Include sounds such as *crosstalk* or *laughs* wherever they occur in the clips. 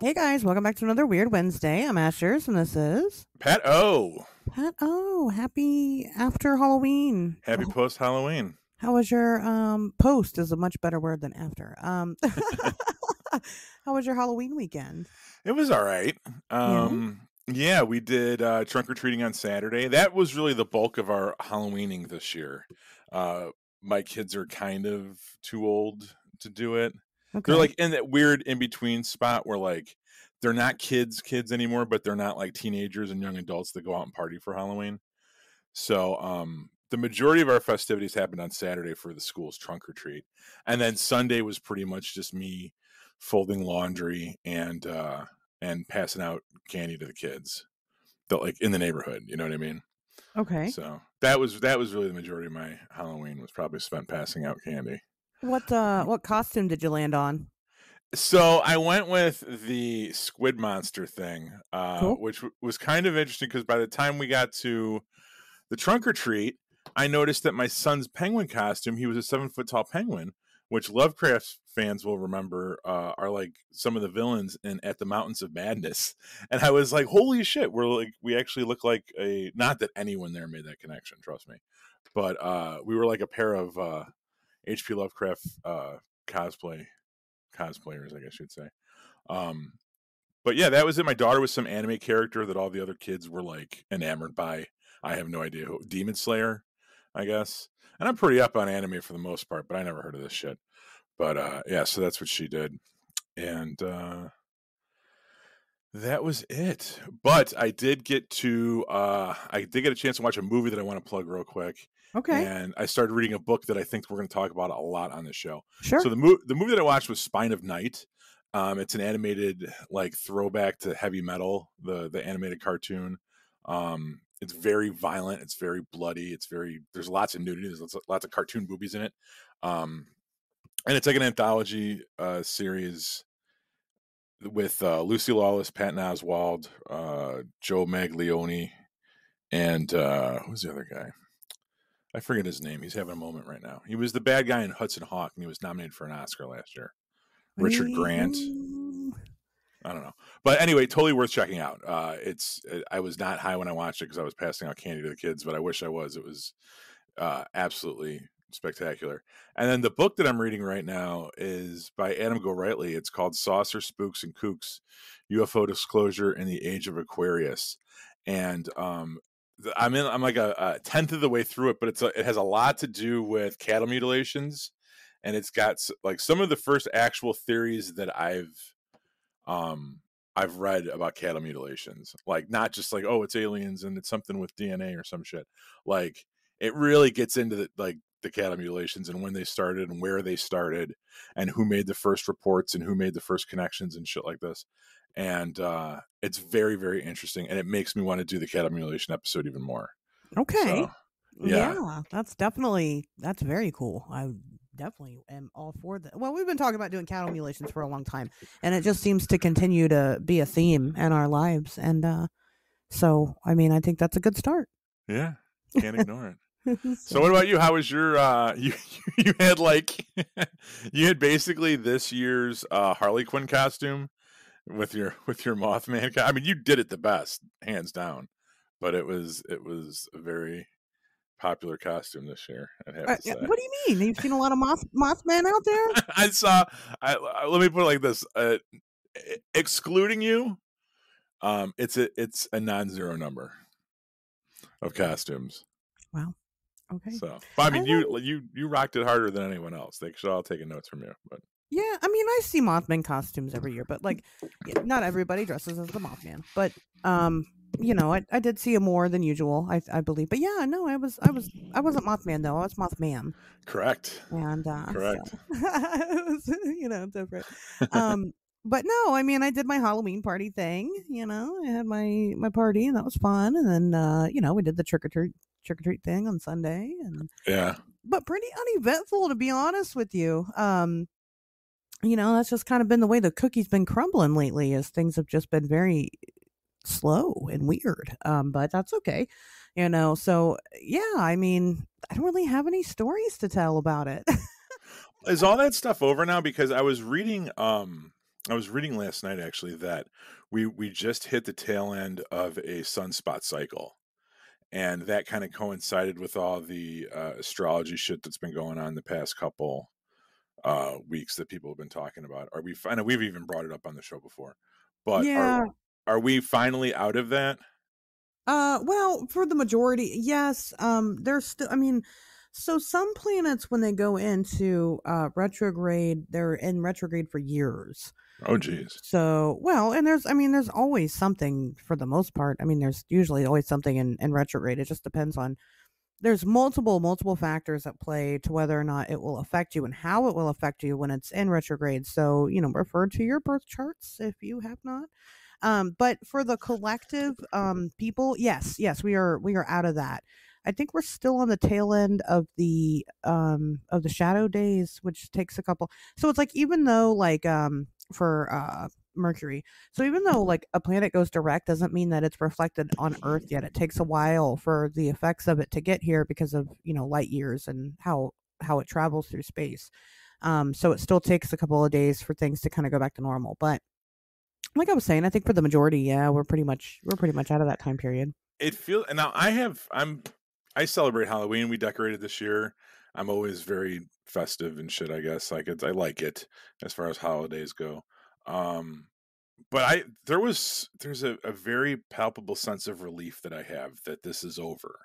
Hey guys, welcome back to another Weird Wednesday. I'm Asherz, and this is Pat O. Pat. Oh, happy after Halloween. Happy Oh, post Halloween. How was your um post? Is a much better word than after. Um, *laughs* how was your Halloween weekend? It was all right. Um, yeah. we did uh, trunk or treating on Saturday. That was really the bulk of our Halloweening this year. Uh, my kids are kind of too old to do it. Okay. They're like in that weird in between spot where like they're not kids kids anymore, but they're not like teenagers and young adults that go out and party for Halloween. So um the majority of our festivities happened on Saturday for the school's trunk or treat. And then Sunday was pretty much just me folding laundry and uh and passing out candy to the kids. That like in the neighborhood, you know what I mean? okay. So that was that was really the majority of my Halloween was probably spent passing out candy. What uh what costume did you land on? So I went with the squid monster thing, uh, Cool. which w- was kind of interesting because by the time we got to the trunk or treat, I noticed that my son's penguin costume, he was a seven foot tall penguin, which Lovecraft fans will remember uh, are like some of the villains in At the Mountains of Madness. And I was like, holy shit, we're like, we actually look like a, not that anyone there made that connection, trust me, but uh, we were like a pair of uh, H.P. Lovecraft uh, cosplay cosplayers, I guess you'd say. Um, but yeah, that was it. My daughter was some anime character that all the other kids were like enamored by. I have no idea who. Demon Slayer, I guess. And I'm pretty up on anime for the most part, but I never heard of this shit. But uh, yeah, so that's what she did, and uh, that was it. But I did get to. Uh, I did get a chance to watch a movie that I want to plug real quick, Okay. and I started reading a book that I think we're going to talk about a lot on the show. sure. So the movie the movie that I watched was Spine of Night. Um, it's an animated like throwback to heavy metal, the the animated cartoon. Um, it's very violent. It's very bloody. It's very there's lots of nudity. There's lots of, cartoon boobies in it. Um, and it's like an anthology uh, series with uh, Lucy Lawless, Patton Oswalt, uh, Joe Manganiello, and uh, who's the other guy? I forget his name. He's having a moment right now. He was the bad guy in Hudson Hawk, and he was nominated for an Oscar last year. Richard Grant. I don't know, but anyway, totally worth checking out. Uh, it's I was not high when I watched it because I was passing out candy to the kids, but I wish I was. It was uh, absolutely spectacular. And then the book that I'm reading right now is by Adam Gorightly. It's called Saucer Spooks and Kooks: UFO Disclosure in the Age of Aquarius. And um, I'm in. I'm like a, a tenth of the way through it, but it's a, it has a lot to do with cattle mutilations, and it's got like some of the first actual theories that I've um I've read about cattle mutilations. Like not just like oh it's aliens and it's something with DNA or some shit. Like it really gets into the like the cattle mutilations and when they started and where they started and who made the first reports and who made the first connections and shit like this. And uh it's very very interesting and it makes me want to do the cattle mutilation episode even more. Okay. So, yeah. yeah. that's definitely that's very cool. I definitely am all for that. Well, we've been talking about doing cattle mutilations for a long time, and it just seems to continue to be a theme in our lives. And uh, so, I mean, I think that's a good start. yeah. Can't *laughs* ignore it. So what about you? How was your uh *laughs* you you had like *laughs* you had basically this year's uh Harley Quinn costume with your *laughs* with your Mothman. I mean, you did it the best, hands down. But it was it was a very popular costume this year. I'd have Uh, to say. what do you mean? You've seen a lot of moth Mothman out there? *laughs* I saw. I, I- let me put it like this: uh, excluding you, um, it's a it's a non-zero number of costumes. Wow. Okay. So, but I I mean, you you you rocked it harder than anyone else. They should all take notes from you. But Yeah, I mean, I see Mothman costumes every year, but like, not everybody dresses as the Mothman. But um, you know, I, I did see him more than usual, I I believe. But yeah, no, I was I was I wasn't Mothman though. I was Mothman, correct, and uh, so- Correct. *laughs* it was you know different. Um, but no, I mean, I did my Halloween party thing. You know, I had my my party, and that was fun. And then uh, you know, we did the trick or treat trick or treat thing on Sunday, and yeah, but pretty uneventful to be honest with you. Um, you know, that's just kind of been the way the cookie's been crumbling lately, as things have just been very slow and weird. Um, but that's okay, you know. So yeah, I mean, I don't really have any stories to tell about it. *laughs* is all that stuff over now? Because I was reading, um, I was reading last night actually that we we just hit the tail end of a sunspot cycle, and that kind of coincided with all the uh, astrology shit that's been going on the past couple uh, weeks that people have been talking about. Are we? I know we've even brought it up on the show before, but Yeah. are are we finally out of that? Uh, well, for the majority, yes. Um, there's still. I mean, so some planets when they go into uh retrograde, they're in retrograde for years. Oh, geez. So, well, and there's, I mean, there's always something for the most part. I mean, there's usually always something in, in retrograde. It just depends on, there's multiple, multiple factors at play to whether or not it will affect you and how it will affect you when it's in retrograde. So, you know, refer to your birth charts if you have not. Um, but for the collective um, people, yes, yes, we are we are out of that. I think we're still on the tail end of the um of the shadow days, which takes a couple. So it's like even though like um for uh Mercury, so even though like a planet goes direct doesn't mean that it's reflected on Earth yet. It takes a while for the effects of it to get here because of you know light years and how how it travels through space. Um, so it still takes a couple of days for things to kind of go back to normal. But like I was saying, I think for the majority, yeah, we're pretty much we're pretty much out of that time period. It feel and now I have I'm I celebrate Halloween. We decorated this year. I'm always very festive and shit. I guess like it's I like it as far as holidays go. Um, but I there was there's a, a very palpable sense of relief that I have that this is over.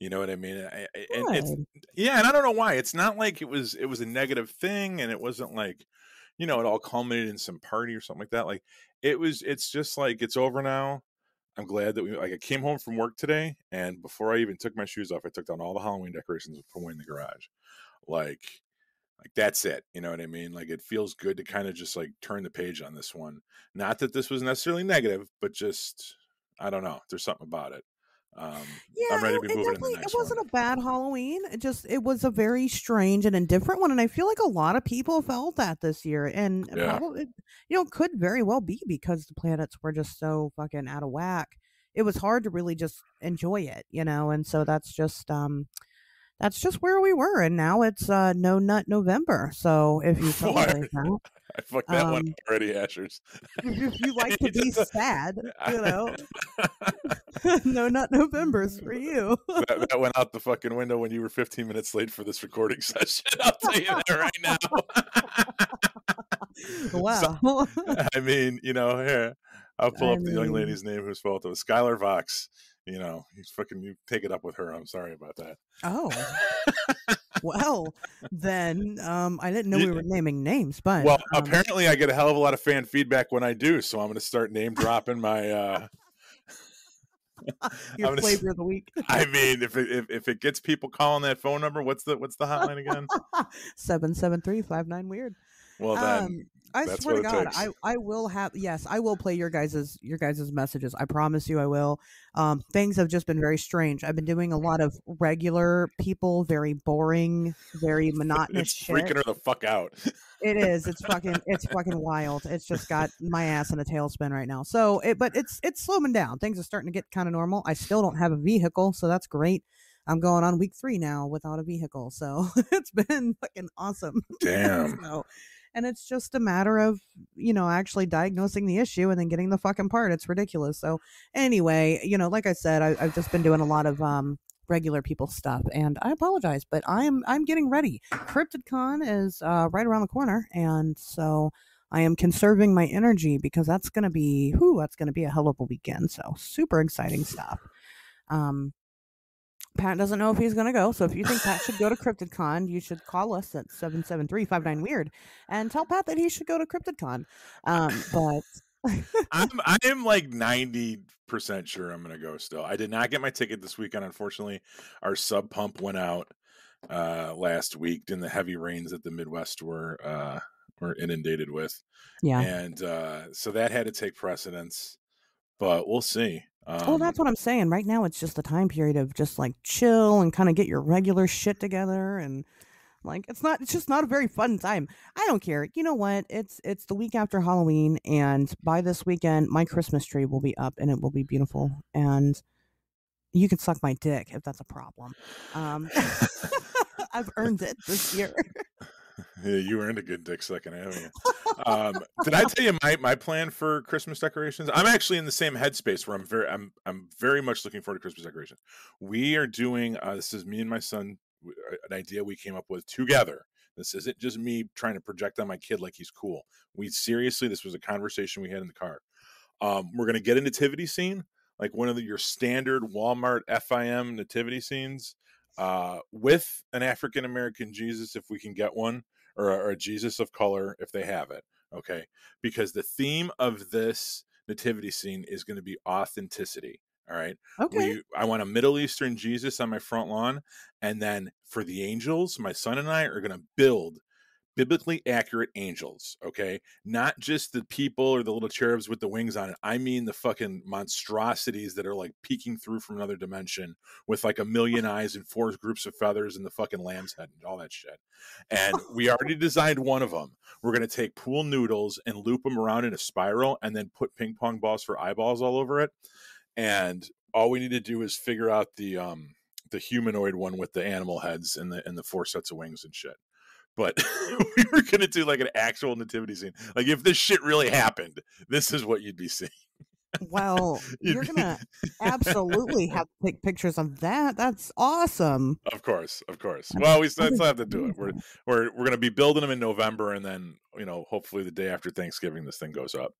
You know what I mean? I, I- and it's yeah, and I don't know why. It's not like it was it was a negative thing, and it wasn't like you know it all culminated in some party or something like that. Like it was. It's just like it's over now. I'm glad that we like. I came home from work today, and before I even took my shoes off, I took down all the Halloween decorations from in the garage. Like, like that's it. You know what I mean? Like it feels good to kind of just like turn the page on this one. Not that this was necessarily negative, but just I don't know. There's something about it. Um, Yeah, I'm ready to it, be it moving next it wasn't one. a bad Halloween. It just it was a very strange and indifferent one, and I feel like a lot of people felt that this year, and Yeah. probably you know could very well be because the planets were just so fucking out of whack. It was hard to really just enjoy it, you know, and so that's just um that's just where we were, and now it's uh no nut November. So if you *laughs* celebrate that, I fucked that one um, up already, Asherz. if you like to be *laughs* sad, you know, *laughs* no nut November's for you. that, that went out the fucking window when you were 15 minutes late for this recording session. I'll tell you that right now. wow. I mean, you know, here I'll pull I up the young lady's name whose fault it was. Skylar Vox. You know, he's fucking. You take it up with her. I'm sorry about that. Oh. *laughs* well, then um I didn't know we were naming names, but Well, um, apparently I get a hell of a lot of fan feedback when I do, so I'm going to start name dropping my. uh *laughs* your gonna flavor of the week. I mean, if it if, if it gets people calling that phone number, what's the what's the hotline again? *laughs* Seven seven three five nine weird. Well, then Um, I that's swear to God, takes. I, I will have yes, I will play your guys's your guys's messages. I promise you, I will. Um, things have just been very strange. I've been doing a lot of regular people, very boring, very *laughs* monotonous it's shit. freaking her the fuck out. It is. It's *laughs* fucking. It's fucking wild. It's just got my ass in a tailspin right now. So, it, but it's it's slowing down. Things are starting to get kind of normal. I still don't have a vehicle, so that's great. I'm going on week three now without a vehicle, so *laughs* it's been fucking awesome. Damn. So, and it's just a matter of you know actually diagnosing the issue and then getting the fucking part. It's ridiculous. So anyway, you know, like I said, I, I've just been doing a lot of um regular people stuff, and I apologize, but I'm I'm getting ready. CryptidCon is uh, right around the corner, and so. I am conserving my energy because that's going to be, whoo, that's going to be a hell of a weekend. So super exciting stuff. Um, Pat doesn't know if he's going to go. So if you think Pat should go to CryptidCon, you should call us at 773 weird and tell Pat that he should go to CryptidCon. Um, but *laughs* I'm I am like ninety percent sure I'm gonna go still. I did not get my ticket this weekend, unfortunately. Our sub pump went out uh last week in the heavy rains that the Midwest were uh were inundated with. yeah. And uh so that had to take precedence. But we'll see. Um, well, that's what I'm saying. Right now, it's just the time period of just like chill and kind of get your regular shit together and like it's not it's just not a very fun time. I don't care. You know what? It's it's the week after Halloween and by this weekend my Christmas tree will be up and it will be beautiful and you can suck my dick if that's a problem. Um *laughs* I've earned it this year. *laughs* *laughs* Yeah, you earned a good dick sucking, haven't you? Um, did I tell you my, my plan for Christmas decorations? I'm actually in the same headspace where I'm very I'm I'm very much looking forward to Christmas decorations. We are doing uh, this is me and my son uh, an idea we came up with together. This isn't just me trying to project on my kid like he's cool. We seriously, this was a conversation we had in the car. Um, we're gonna get a nativity scene, like one of the, your standard Walmart FIM nativity scenes, uh, with an African American Jesus if we can get one, or, or a Jesus of color if they have it. Okay, because the theme of this nativity scene is going to be authenticity. All right. Okay. We, I want a Middle Eastern Jesus on my front lawn. And then for the angels, my son and I are going to build biblically accurate angels. Okay. Not just the people or the little cherubs with the wings on it. I mean the fucking monstrosities that are like peeking through from another dimension with like a million *laughs* eyes and four groups of feathers and the fucking lamb's head and all that shit. And *laughs* we already designed one of them. We're going to take pool noodles and loop them around in a spiral and then put ping pong balls for eyeballs all over it and all we need to do is figure out the um the humanoid one with the animal heads and the and the four sets of wings and shit. But *laughs* we were gonna do like an actual nativity scene. Like if this shit really happened, this is what you'd be seeing. Well, *laughs* you're be- gonna absolutely have to take pictures of that. That's awesome. Of course, of course. Well, we still *laughs* still have to do it. We're we're we're gonna be building them in November, and then you know, hopefully the day after Thanksgiving, this thing goes up.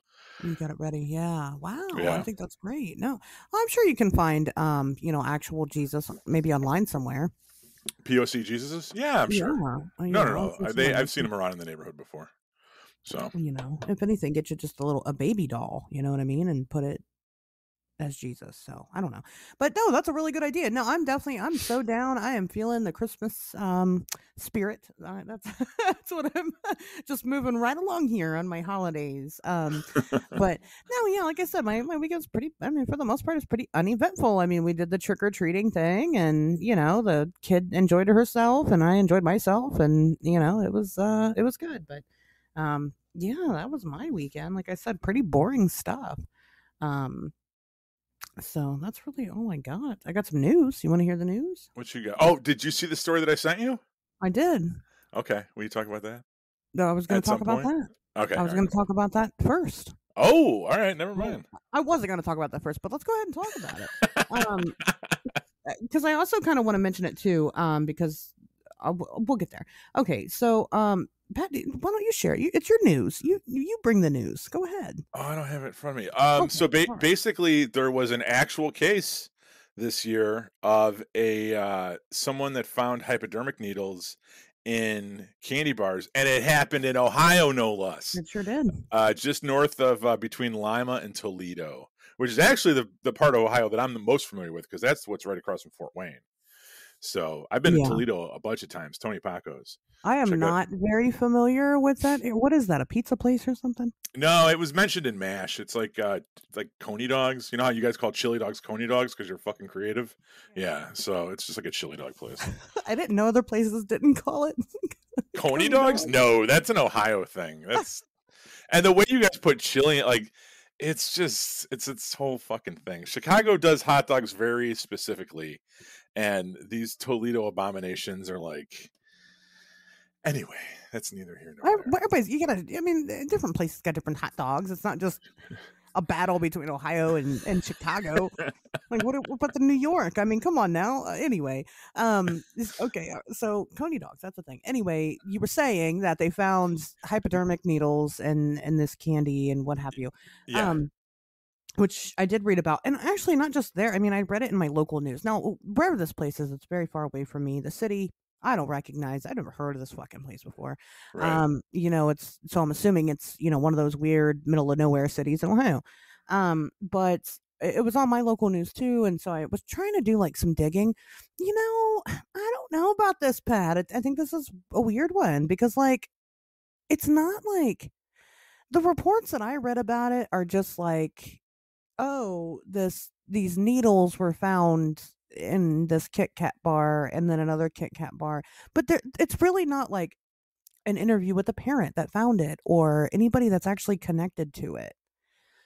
You got it ready. Yeah. Wow. I think that's great. No, I'm sure you can find, um, you know, actual Jesus maybe online somewhere. POC Jesuses? Yeah, I'm sure. Yeah. No, know, no, no. They, I've seen uh, those them around in the neighborhood before. So you know, if anything, get you just a little a baby doll, you know what I mean, and put it as Jesus. So I don't know, but no, that's a really good idea. No, I'm definitely I'm so down. I am feeling the Christmas um spirit. Uh, that's *laughs* that's what I'm *laughs* just moving right along here on my holidays. Um, *laughs* but no, yeah, like I said, my my weekend's pretty. I mean, for the most part, it's pretty uneventful. I mean, we did the trick or treating thing, and you know, the kid enjoyed herself, and I enjoyed myself, and you know, it was uh, it was good. But um, yeah, that was my weekend. Like I said, pretty boring stuff. Um, so that's really all I got. I got some news. You want to hear the news? what you got? Oh, did you see the story that I sent you? I did. Okay, will you talk about that? No, I was going to talk about point? that. Okay. I was all going right. to talk about that first. Oh, all right. Never mind. I wasn't going to talk about that first, but let's go ahead and talk about it. Um, *laughs* because I also kind of want to mention it too, um, because I'll, we'll get there. Okay, so um, Patty, why don't you share it? You, it's your news. You you bring the news. Go ahead. oh, I don't have it in front of me. Um, Okay, so ba- right. basically, there was an actual case this year of a uh, someone that found hypodermic needles in candy bars, and it happened in Ohio, no less. It sure did. uh, just north of uh, between Lima and Toledo, which is actually the, the part of Ohio that I'm the most familiar with because that's what's right across from Fort Wayne. So I've been Yeah. to Toledo a bunch of times. Tony Packo's. I am Check out- not very familiar with that. What is that? A pizza place or something? No, it was mentioned in Mash. It's like uh like coney dogs. You know how you guys call chili dogs coney dogs because you're fucking creative. Yeah, so it's just like a chili dog place. *laughs* I didn't know other places didn't call it. *laughs* Coney Coney dogs? dogs? No, that's an Ohio thing. That's and the way you guys put chili like it's just it's its whole fucking thing. Chicago does hot dogs very specifically, and these Toledo abominations are like anyway, that's neither here nor I- there. everybody's you gotta. I mean, different places got different hot dogs. It's not just a battle between Ohio and, and Chicago. *laughs* like what? What about the New York? I mean, come on now. Uh, anyway, um, okay. uh, So coney dogs. That's the thing. Anyway, you were saying that they found hypodermic needles and and this candy and what have you. Yeah. Um, which I did read about, and actually not just there. I mean, I read it in my local news. Now, wherever this place is, it's very far away from me. The city, I don't recognize. I've never heard of this fucking place before. right. Um, you know, it's so I'm assuming it's you know one of those weird middle of nowhere cities in Ohio. Um, but it it was on my local news too, and so I was trying to do like some digging. You know, *sighs* I don't know about this, Pat. I, I think this is a weird one because like it's not like the reports that I read about it are just like, oh, this these needles were found in this Kit Kat bar and then another Kit Kat bar, but there, it's really not like an interview with a parent that found it or anybody that's actually connected to it.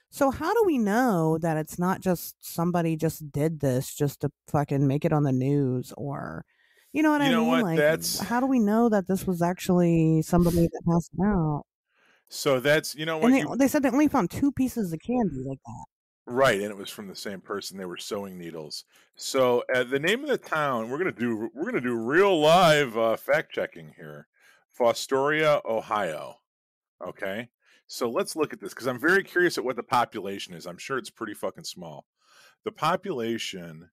So how do we know that it's not just somebody just did this just to fucking make it on the news or You know what You I know mean? what? Like, That's- how do we know that this was actually somebody that passed out? So that's you know what And they, you they said they only found two pieces of candy like that. Right, and it was from the same person. They were sewing needles. So uh, the name of the town we're gonna do we're gonna do real live uh, fact checking here, Fostoria, Ohio. Okay, so let's look at this because I'm very curious at what the population is. I'm sure it's pretty fucking small. The population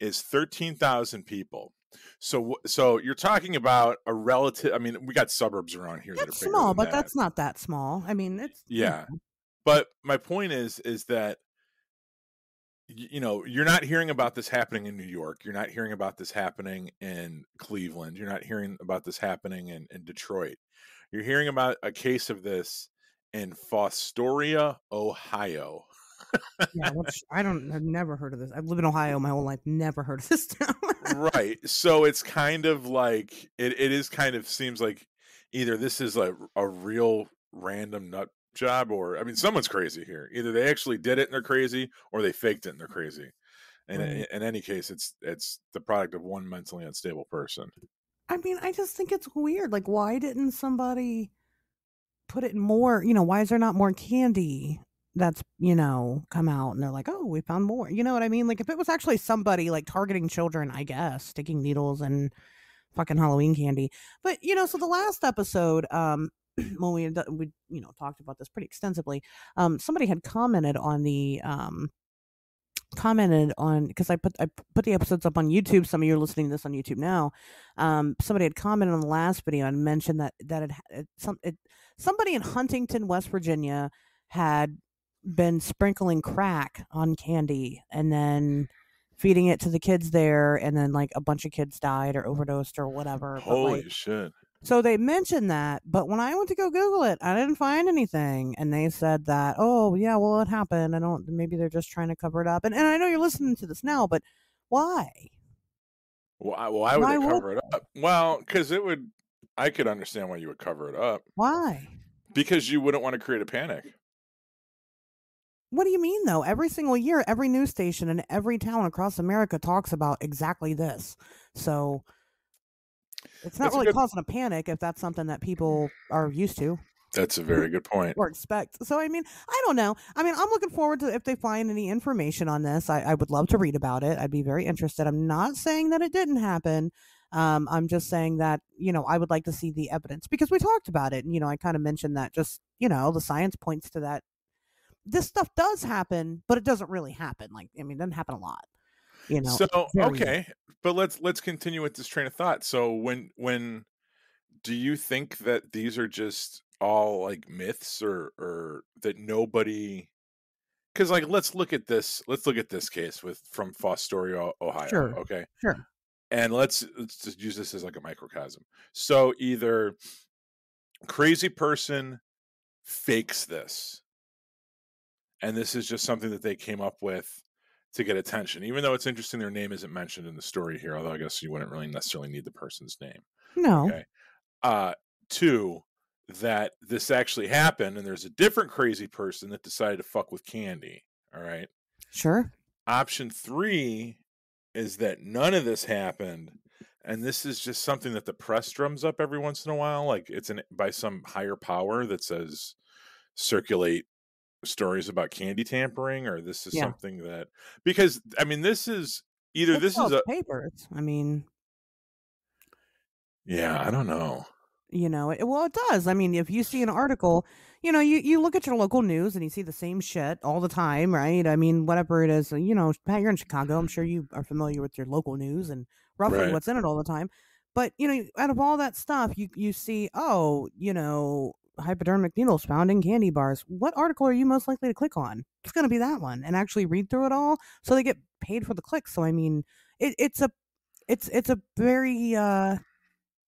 is thirteen thousand people. So so you're talking about a relative. I mean, we got suburbs around here that That's are small, but that. that's not that small. I mean, it's you Yeah. know, But my point is, is that you know you're not hearing about this happening in New York. You're not hearing about this happening in Cleveland. You're not hearing about this happening in, in Detroit. You're hearing about a case of this in Fostoria, Ohio. yeah. *laughs* Which I don't. I've never heard of this. I've lived in Ohio my whole life. Never heard of this *laughs* town. right. So it's kind of like it, it is kind of seems like either this is a a real random nut job or I mean someone's crazy here. Either they actually did it and they're crazy or they faked it and they're crazy. And in, Right. in any case it's it's the product of one mentally unstable person. I mean, I just think it's weird. Like, why didn't somebody put it more? You know, why is there not more candy that's you know come out and they're like, oh, we found more. You know what I mean? Like, if it was actually somebody like targeting children, I guess sticking needles and fucking Halloween candy. But you know, so the last episode, um, *clears throat* when we had we you know talked about this pretty extensively, um, somebody had commented on the um commented on because I put I put the episodes up on YouTube. Some of you are listening to this on YouTube now. Um, somebody had commented on the last video and mentioned that that it, it some it, somebody in Huntington, West Virginia, had been sprinkling crack on candy and then feeding it to the kids there, and then like a bunch of kids died or overdosed or whatever. but, Holy like, shit. So they mentioned that, but when I went to go Google it, I didn't find anything. And they said that, oh yeah, well it happened. I don't maybe they're just trying to cover it up. And and I know you're listening to this now, but why? Why, why would Why they would cover it up? Well, because it would I could understand why you would cover it up. Why? Because you wouldn't want to create a panic. What do you mean though? Every single year, every news station in every town across America talks about exactly this. So it's not That's really good- causing a panic if that's something that people are used to. That's a very good point. or expect. So I mean, I don't know. I mean, I'm looking forward to if they find any information on this. I, I would love to read about it. I'd be very interested. I'm not saying that it didn't happen. Um, I'm just saying that you know I would like to see the evidence because we talked about it, and you know I kind of mentioned that just you know the science points to that this stuff does happen, but it doesn't really happen. Like I mean, it doesn't happen a lot. You know. so okay but let's let's continue with this train of thought so when when do you think that these are just all like myths or or that nobody because like let's look at this let's look at this case with from fostoria ohio Sure. okay Sure. and let's let's just use this as like a microcosm so either crazy person fakes this and this is just something that they came up with to get attention even though it's interesting their name isn't mentioned in the story here although i guess you wouldn't really necessarily need the person's name No. okay uh two that this actually happened and there's a different crazy person that decided to fuck with candy all right Sure. option three is that none of this happened and this is just something that the press drums up every once in a while like it's an by some higher power that says circulate stories about candy tampering or this is Yeah. something that because i mean this is either It this is a papers. I mean, yeah i don't know you know it, well it does i mean if you see an article you know you, you look at your local news and you see the same shit all the time right i mean whatever it is you know Pat, you're in chicago i'm sure you are familiar with your local news and roughly Right. what's in it all the time but you know out of all that stuff you you see oh you know hypodermic needles found in candy bars what article are you most likely to click on it's going to be that one and actually read through it all so they get paid for the clicks so i mean it, it's a it's it's a very uh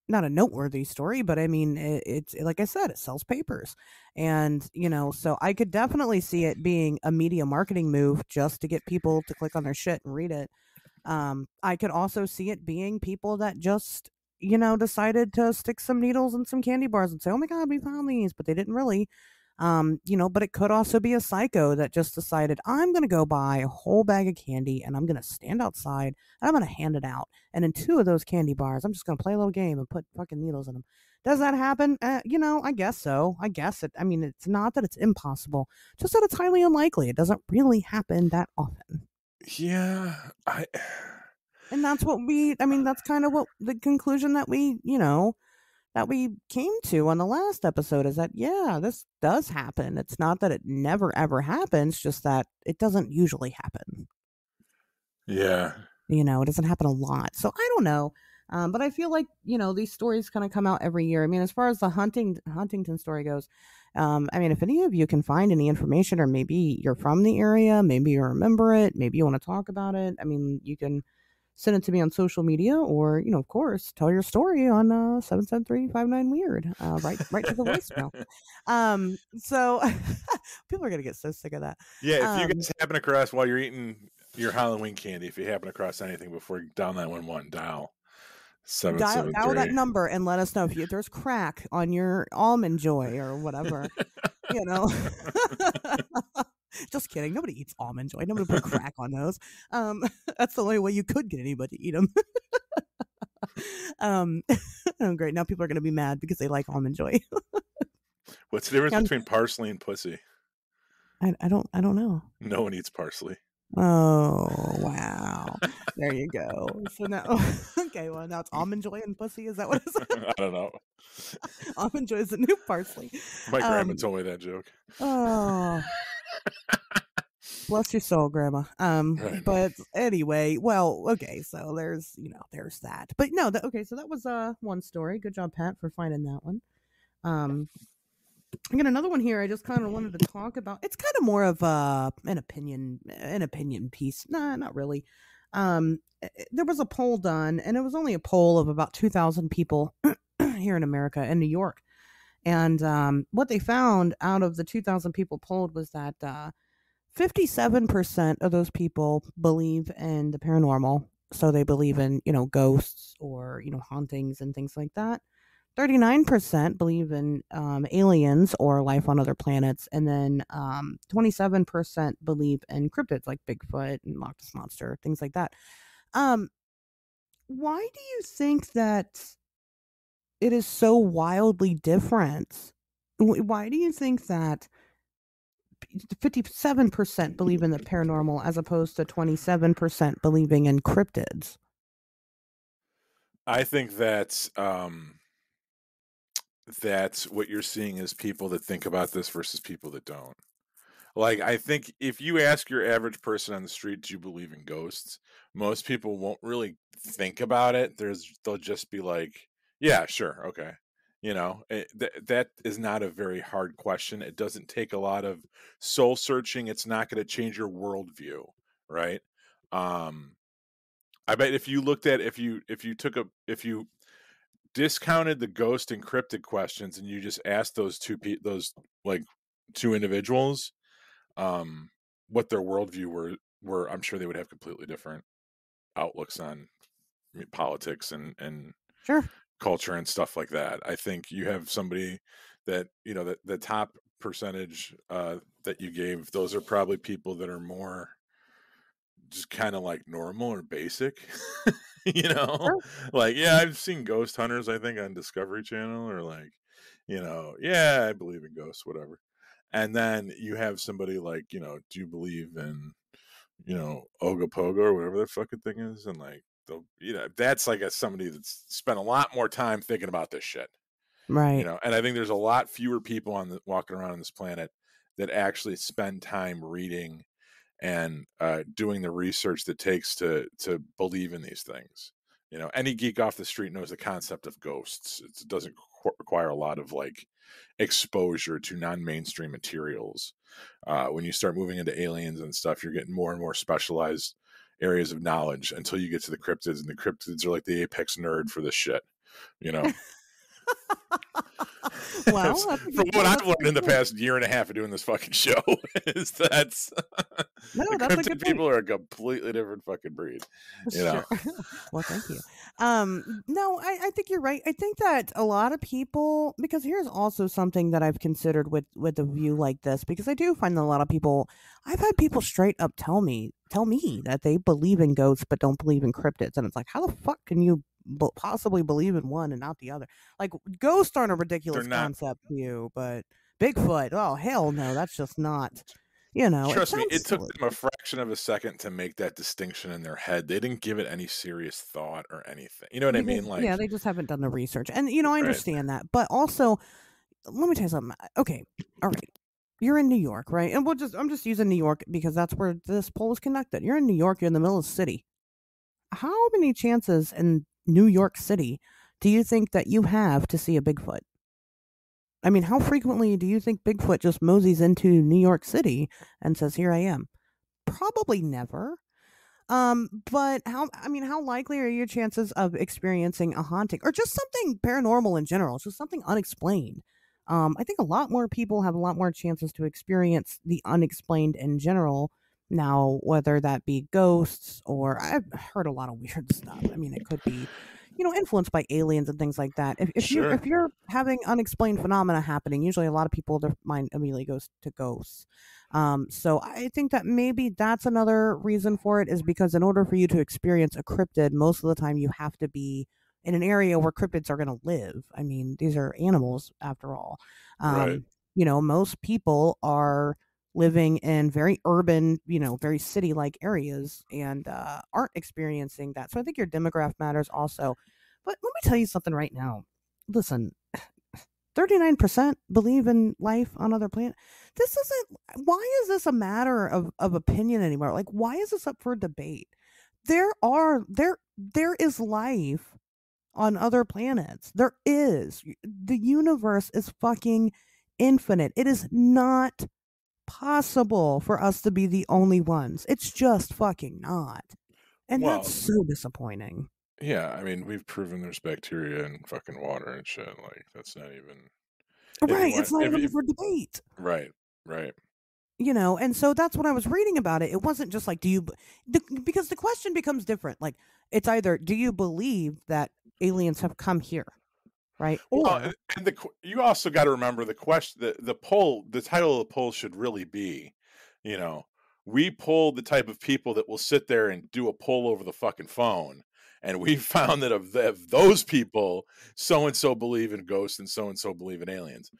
not a noteworthy story, but I mean, it, it's like I said, it sells papers, and you know, so I could definitely see it being a media marketing move just to get people to click on their shit and read it. Um, I could also see it being people that just you know decided to stick some needles in some candy bars and say, "Oh my god, we found these," but they didn't really. Um, you know, but it could also be a psycho that just decided, I'm going to go buy a whole bag of candy and I'm going to stand outside and I'm going to hand it out. And in two of those candy bars, I'm just going to play a little game and put fucking needles in them. Does that happen? Uh, you know, I guess so. I guess it. I mean, it's not that it's impossible, just that it's highly unlikely. It doesn't really happen that often. Yeah, I. And that's what we. I mean, that's kind of what the conclusion that we, you know, that we came to on the last episode is that yeah, this does happen. It's not that it never ever happens, just that it doesn't usually happen. Yeah. You know, it doesn't happen a lot. So I don't know. Um, but I feel like you know these stories kind of come out every year. I mean, as far as the hunting Huntington story goes, um, I mean, if any of you can find any information, or maybe you're from the area, maybe you remember it, maybe you want to talk about it. I mean, you can send it to me on social media, or you know, of course, tell your story on uh, seven seven three five nine weird. Uh, right, right to the voicemail. *laughs* Um, so *laughs* people are gonna get so sick of that. Yeah, if Um, you guys happen across while you're eating your Halloween candy, if you happen across anything before you dial nine one one, dial seven dial, seven dial that number and let us know if, you, if there's crack on your almond joy or whatever. you know. *laughs* Just kidding. Nobody eats almond joy. Nobody put *laughs* crack on those. Um, *laughs* that's the only way you could get anybody to eat them. *laughs* um, oh, great. Now people are going to be mad because they like almond joy. What's the difference between parsley and pussy? I, I don't. I don't know. No one eats parsley. Oh wow! there you go. So now, *laughs* okay. Well, now it's almond joy and pussy. Is that what it's? *laughs* I don't know. *laughs* almond joy is the new parsley. My grandma Um, told me that joke. Oh. Bless your soul, Grandma. Um, Right. but anyway, well, okay, so there's you know there's that, but no, that, okay, so that was uh one story. Good job, Pat, for finding that one. Um, I got another one here. I just kind of wanted to talk about. It's kind of more of uh an opinion, an opinion piece. Nah, not really. Um, eh, eh, there was a poll done, and it was only a poll of about two thousand people *clears throat* here in America in New York. And um, what they found out of the 2,000 people polled was that uh, 57% of those people believe in the paranormal. So they believe in, you know, ghosts or, you know, hauntings and things like that. 39% believe in um, aliens or life on other planets. And then um, 27% believe in cryptids like Bigfoot and Loch Ness Monster, things like that. Um, why do you think that it is so wildly different. Why do you think that fifty-seven percent believe in the paranormal as opposed to twenty-seven percent believing in cryptids? I think that um, that what you're seeing is people that think about this versus people that don't. Like, I think if you ask your average person on the street, "Do you believe in ghosts?" Most people won't really think about it. There's, they'll just be like, "Yeah, sure, okay." You know, it, th- that is not a very hard question. It doesn't take a lot of soul searching. It's not going to change your worldview, right? Um, I bet if you looked at if you if you took a if you discounted the ghost and cryptid questions and you just asked those two pe- those like two individuals um what their worldview were were I'm sure they would have completely different outlooks on politics and and Sure. culture and stuff like that. I think you have somebody that you know that the top percentage uh, that you gave. Those are probably people that are more just kind of like normal or basic. *laughs* you know, Sure. like yeah, I've seen ghost hunters. I think on Discovery Channel or like you know, yeah, I believe in ghosts, whatever. And then you have somebody like you know, do you believe in you know Ogopogo or whatever that fucking thing is, and like the you know that's like a somebody that's spent a lot more time thinking about this shit Right. you know and i think there's a lot fewer people on the walking around on this planet that actually spend time reading and uh, doing the research that takes to to believe in these things. You know any geek off the street knows the concept of ghosts. It doesn't qu- require a lot of like exposure to non-mainstream materials. Uh, when you start moving into aliens and stuff you're getting more and more specialized areas of knowledge until you get to the cryptids and the cryptids are like the apex nerd for this shit you know *laughs* well, From what. I've learned in the past year and a half of doing this fucking show *laughs* is that's No, that's a cryptid good point. people are a completely different fucking breed. you know. Sure. *laughs* well, thank you. Um, no, I, I think you're right. I think that a lot of people, because here's also something that I've considered with with a view like this, because I do find that a lot of people, I've had people straight up tell me, tell me that they believe in ghosts but don't believe in cryptids, and it's like, how the fuck can you b- possibly believe in one and not the other? Like, ghosts aren't a ridiculous not. concept to you, but Bigfoot, oh hell no, that's just not. You know, Trust me, it took silly. them a fraction of a second to make that distinction in their head. They didn't give it any serious thought or anything. You know what I mm-hmm, mean? Like, yeah, they just haven't done the research, and you know, I Right. understand that. But also, let me tell you something. Okay, all right, you're in New York, right? And we'll just I'm just using New York because that's where this poll was conducted. You're in New York. You're in the middle of the city. How many chances in New York City do you think that you have to see a Bigfoot? I mean, how frequently do you think Bigfoot just moseys into New York City and says, "Here I am"? Probably never. Um, but how I mean, how likely are your chances of experiencing a haunting or just something paranormal in general, just something unexplained? Um, I think a lot more people have a lot more chances to experience the unexplained in general. Now, whether that be ghosts or I've heard a lot of weird *laughs* stuff. I mean, it could be, you know, influenced by aliens and things like that. If, if Sure. if you're having unexplained phenomena happening, usually a lot of people their mind immediately goes to ghosts. Um, so I think that maybe that's another reason for it is because in order for you to experience a cryptid, most of the time you have to be in an area where cryptids are going to live. I mean, these are animals after all. Um, Right. You know, most people are living in very urban, you know, very city like areas and uh, aren't experiencing that. So I think your demographic matters also. But let me tell you something right now. Listen, *sighs* 39% believe in life on other planets. This isn't why is this a matter of, of opinion anymore? Like why is this up for debate? There are there there is life on other planets. There is. The universe is fucking infinite. It is not possible for us to be the only ones. It's just fucking not. And Well, that's so disappointing. Yeah, I mean, we've proven there's bacteria in fucking water and shit. Like, that's not even Right. want- It's not even you- for debate. right. Right. you know and so that's when i was reading about it it wasn't just like do you the, because the question becomes different like it's either do you believe that aliens have come here right Well, and- the you also got to remember the question. The the poll, the title of the poll should really be, you know, we poll the type of people that will sit there and do a poll over the fucking phone, and we *laughs* found that of, the, of those people, so and so believe in ghosts and so and so believe in aliens.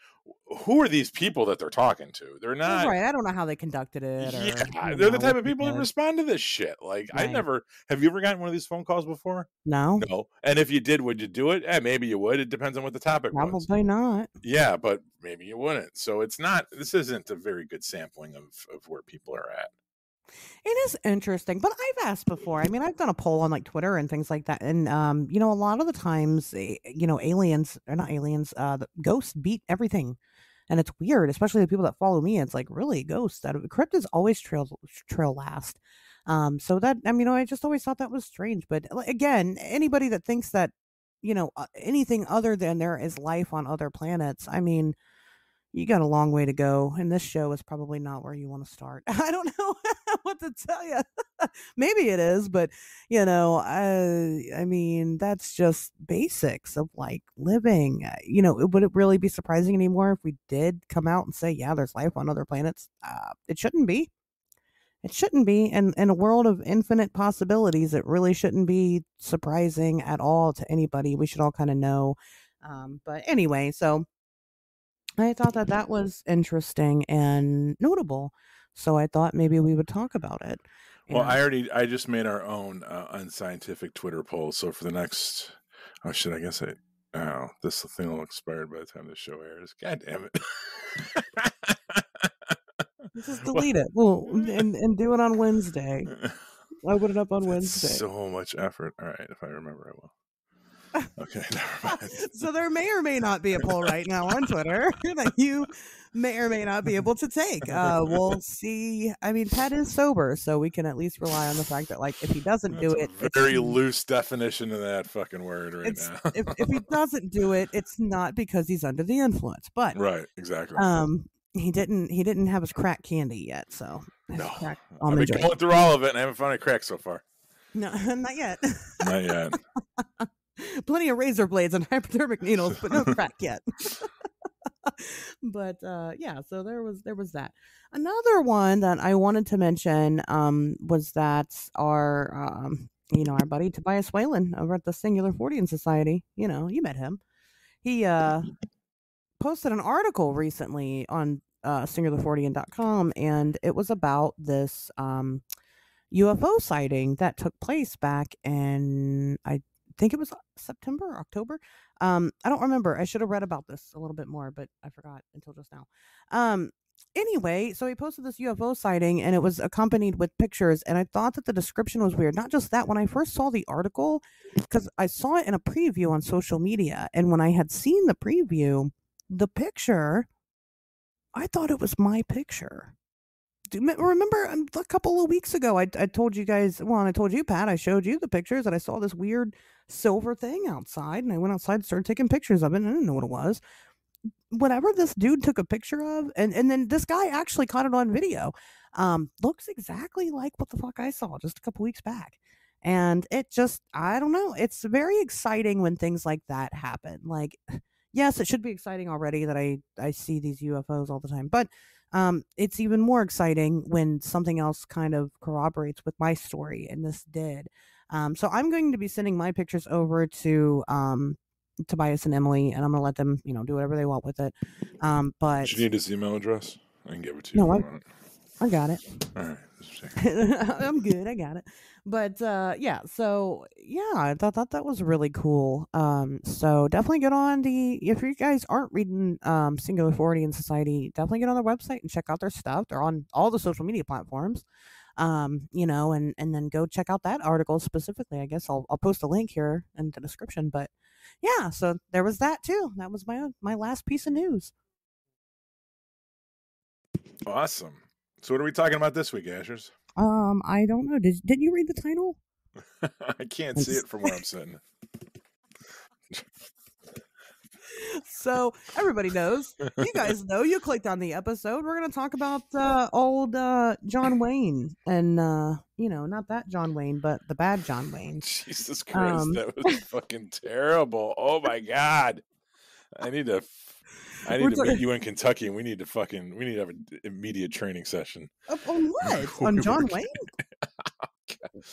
Who are these people that they're talking to? They're not. right i don't know how they conducted it or, Yeah, they're the type of people that respond to this shit. Like, I never have you ever gotten one of these phone calls before? no No. And if you did, would you do it? Eh, maybe you would. It depends on what the topic was. probably not Yeah, but maybe you wouldn't. So it's not. This isn't a very good sampling of of where people are at. It is interesting, but I've asked before. I mean, I've done a poll on like Twitter and things like that, and um, you know, a lot of the times, eh, you know, aliens or not aliens, uh, the ghosts beat everything, and it's weird, especially the people that follow me. It's like really ghosts. That cryptids always trail trail last. Um, so that I mean, I just always thought that was strange. But again, anybody that thinks that you know uh, anything other than there is life on other planets, I mean you got a long way to go and this show is probably not where you want to start. *laughs* I don't know *laughs* what to tell you *laughs* maybe it is but you know i i mean that's just basics of like living. You know it, would it really be surprising anymore if we did come out and say yeah there's life on other planets? Uh, it shouldn't be. It shouldn't be and in a world of infinite possibilities it really shouldn't be surprising at all to anybody. We should all kind of know. Um, but anyway so I thought that that was interesting and notable. So I thought maybe we would talk about it. Well, I already I just made our own uh, unscientific Twitter poll. So for the next, oh shit, I guess I. Oh, this thing will expire by the time the show airs. God damn it! *laughs* just delete it. Well, *laughs* and and do it on Wednesday. *laughs* Open it up on Wednesday. So much effort. All right, if I remember, I will. Okay, *laughs* never mind. *laughs* so there may or may not be a poll right now on Twitter *laughs* that you may or may not be able to take. Uh, we'll see. I mean, Pat is sober, so we can at least rely on the fact that, like, if he doesn't do it, very loose definition of that fucking word right it's, now. if, if he doesn't do it, it's not because he's under the influence. But right, exactly. um, he didn't. He didn't have his crack candy yet, so no, crack I've been going through all of it and I haven't found a crack so far. No, not yet. Not yet. Plenty of razor blades and *laughs* hypodermic needles, but no crack yet. *laughs* but uh yeah, so there was there was that. Another one that I wanted to mention um was that our um you know, our buddy Tobias Wayland over at the Singular Fortean Society, you know, you met him. He uh posted an article recently on uh singularfortean.com and it was about this um UFO sighting that took place back in I think it was September, or October. Um, I don't remember. I should have read about this a little bit more, but I forgot until just now. Um, anyway, so he posted this UFO sighting and it was accompanied with pictures. And I thought that the description was weird. Not just that, when I first saw the article, because I saw it in a preview on social media, and when I had seen the preview, the picture, I thought it was my picture. Do you remember um, a couple of weeks ago? I, I told you guys, well, and I told you, Pat, I showed you the pictures and I saw this weird silver thing outside, and I went outside and started taking pictures of it, and I didn't know what it was. Whatever this dude took a picture of, and, and then this guy actually caught it on video, um, looks exactly like what the fuck I saw just a couple weeks back. And it just, I don't know, it's very exciting when things like that happen. Like, *sighs* yes, it should be exciting already that I, I see these UFOs all the time, but um, it's even more exciting when something else kind of corroborates with my story, and this did. Um, so I'm going to be sending my pictures over to um, Tobias and Emily, and I'm going to let them, you know, do whatever they want with it. Um, but Do you need his email address? I can give it to you. No, if I- you want. I got it. All right. just *laughs* a second. I'm good. I got it. But uh yeah, so yeah, I thought, thought that was really cool. Um so definitely get on the if you guys aren't reading um Singular Fortean Society, definitely get on their website and check out their stuff. They're on all the social media platforms. Um, you know, and and then go check out that article specifically. I guess I'll I'll post a link here in the description, but yeah, so there was that too. That was my my last piece of news. Awesome. So what are we talking about this week, Asherz? Um, I don't know. Did did you read the title? *laughs* I can't see it from where I'm sitting. So everybody knows. You guys know. You clicked on the episode. We're gonna talk about uh, old uh, John Wayne, and uh, you know, not that John Wayne, but the bad John Wayne. Jesus Christ, Um, that was fucking terrible. Oh my god. I need to I need to meet you in Kentucky and we need to fucking we need to have an immediate training session. On *laughs* what? *laughs* On John. Wayne? *laughs*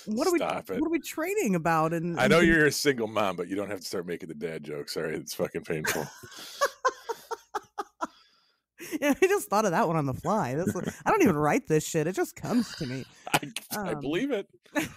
What are we? It. What are we trading about? And I know you're a single mom, but you don't have to start making the dad jokes. sorry it's fucking painful. *laughs* Yeah, I just thought of that one on the fly. This, I don't even write this shit. It just comes to me. *laughs* I, I Um, believe it. *laughs*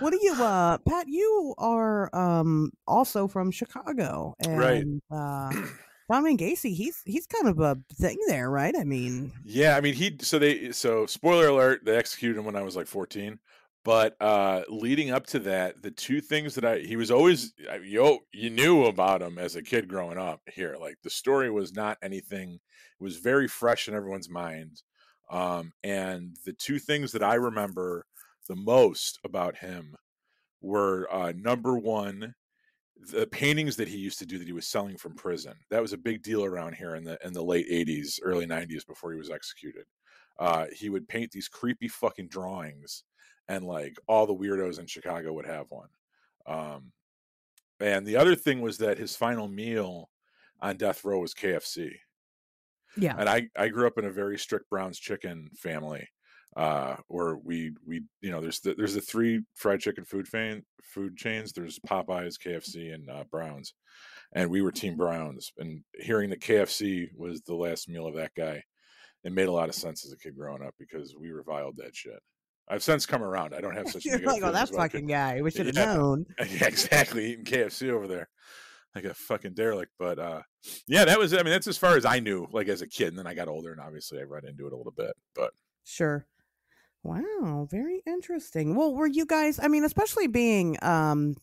What do you, uh, Pat? You are um also from Chicago, and Right. uh, *clears throat* Wayne Gacy. He's he's kind of a thing there, right? I mean, Yeah, I mean he so they so spoiler alert, they executed him when I was like 14. But uh leading up to that, the two things that I he was always yo you knew about him as a kid growing up here. Like the story was not anything it was very fresh in everyone's mind. Um and the two things that I remember the most about him were uh number 1 the paintings that he used to do that he was selling from prison that was a big deal around here in the in the late 80s early 90s before he was executed. Uh he would paint these creepy fucking drawings and like all the weirdos in chicago would have one. Um and the other thing was that his final meal on death row was kfc yeah, and I I grew up in a very strict Brown's chicken family, uh, where we we you know there's the, there's the three fried chicken food fan food chains. There's Popeyes, KFC, and uh, Browns, and we were Team Browns. And hearing that KFC was the last meal of that guy, it made a lot of sense as a kid growing up because we reviled that shit. I've since come around. I don't have *laughs* such. you're like, oh, that fucking guy. We should *laughs* have Yeah. known. *laughs* yeah, exactly. Eating KFC over there, like a fucking derelict. But uh, yeah, that was. I mean, that's as far as I knew, like as a kid. And then I got older, and obviously I read into it a little bit. But Sure. Wow, very interesting. Well, were you guys? I mean, especially being um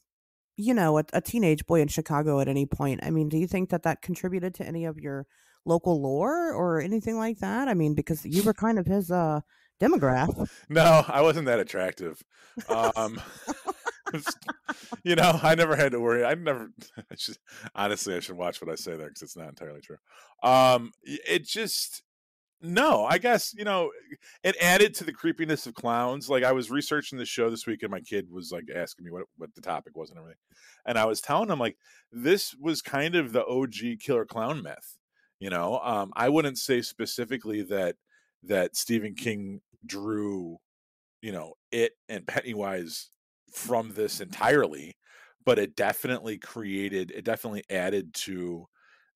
you know, a, a teenage boy in Chicago at any point. I mean, do you think that that contributed to any of your local lore or anything like that? I mean, because you were kind of his uh demographic. *laughs* No, I wasn't that attractive. Um, *laughs* you know, I never had to worry. I never. *laughs* I honestly, I should watch what I say there because it's not entirely true. Um, it just no, I guess you know it added to the creepiness of clowns. Like I was researching the show this week, and my kid was like asking me what what the topic was and everything, and I was telling him like this was kind of the OG killer clown myth. You know, um, I wouldn't say specifically that that Stephen King drew, you know, it and Pennywise from this entirely, but it definitely created, it definitely added to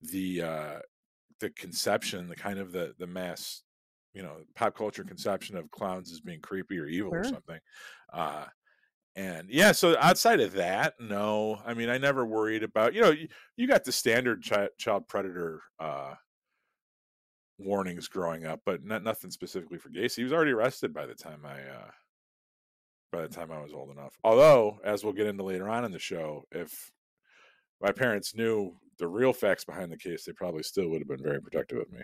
the uh the conception, the kind of the the mass, you know, pop culture conception of clowns as being creepy or evil sure. or something. Uh and yeah, so outside of that, no. I mean, I never worried about you know you, you got the standard chi- child predator uh, warnings growing up, but not nothing specifically for Gacy. He was already arrested by the time I uh, by the time I was old enough. Although, as we'll get into later on in the show, if my parents knew the real facts behind the case, they probably still would have been very protective of me.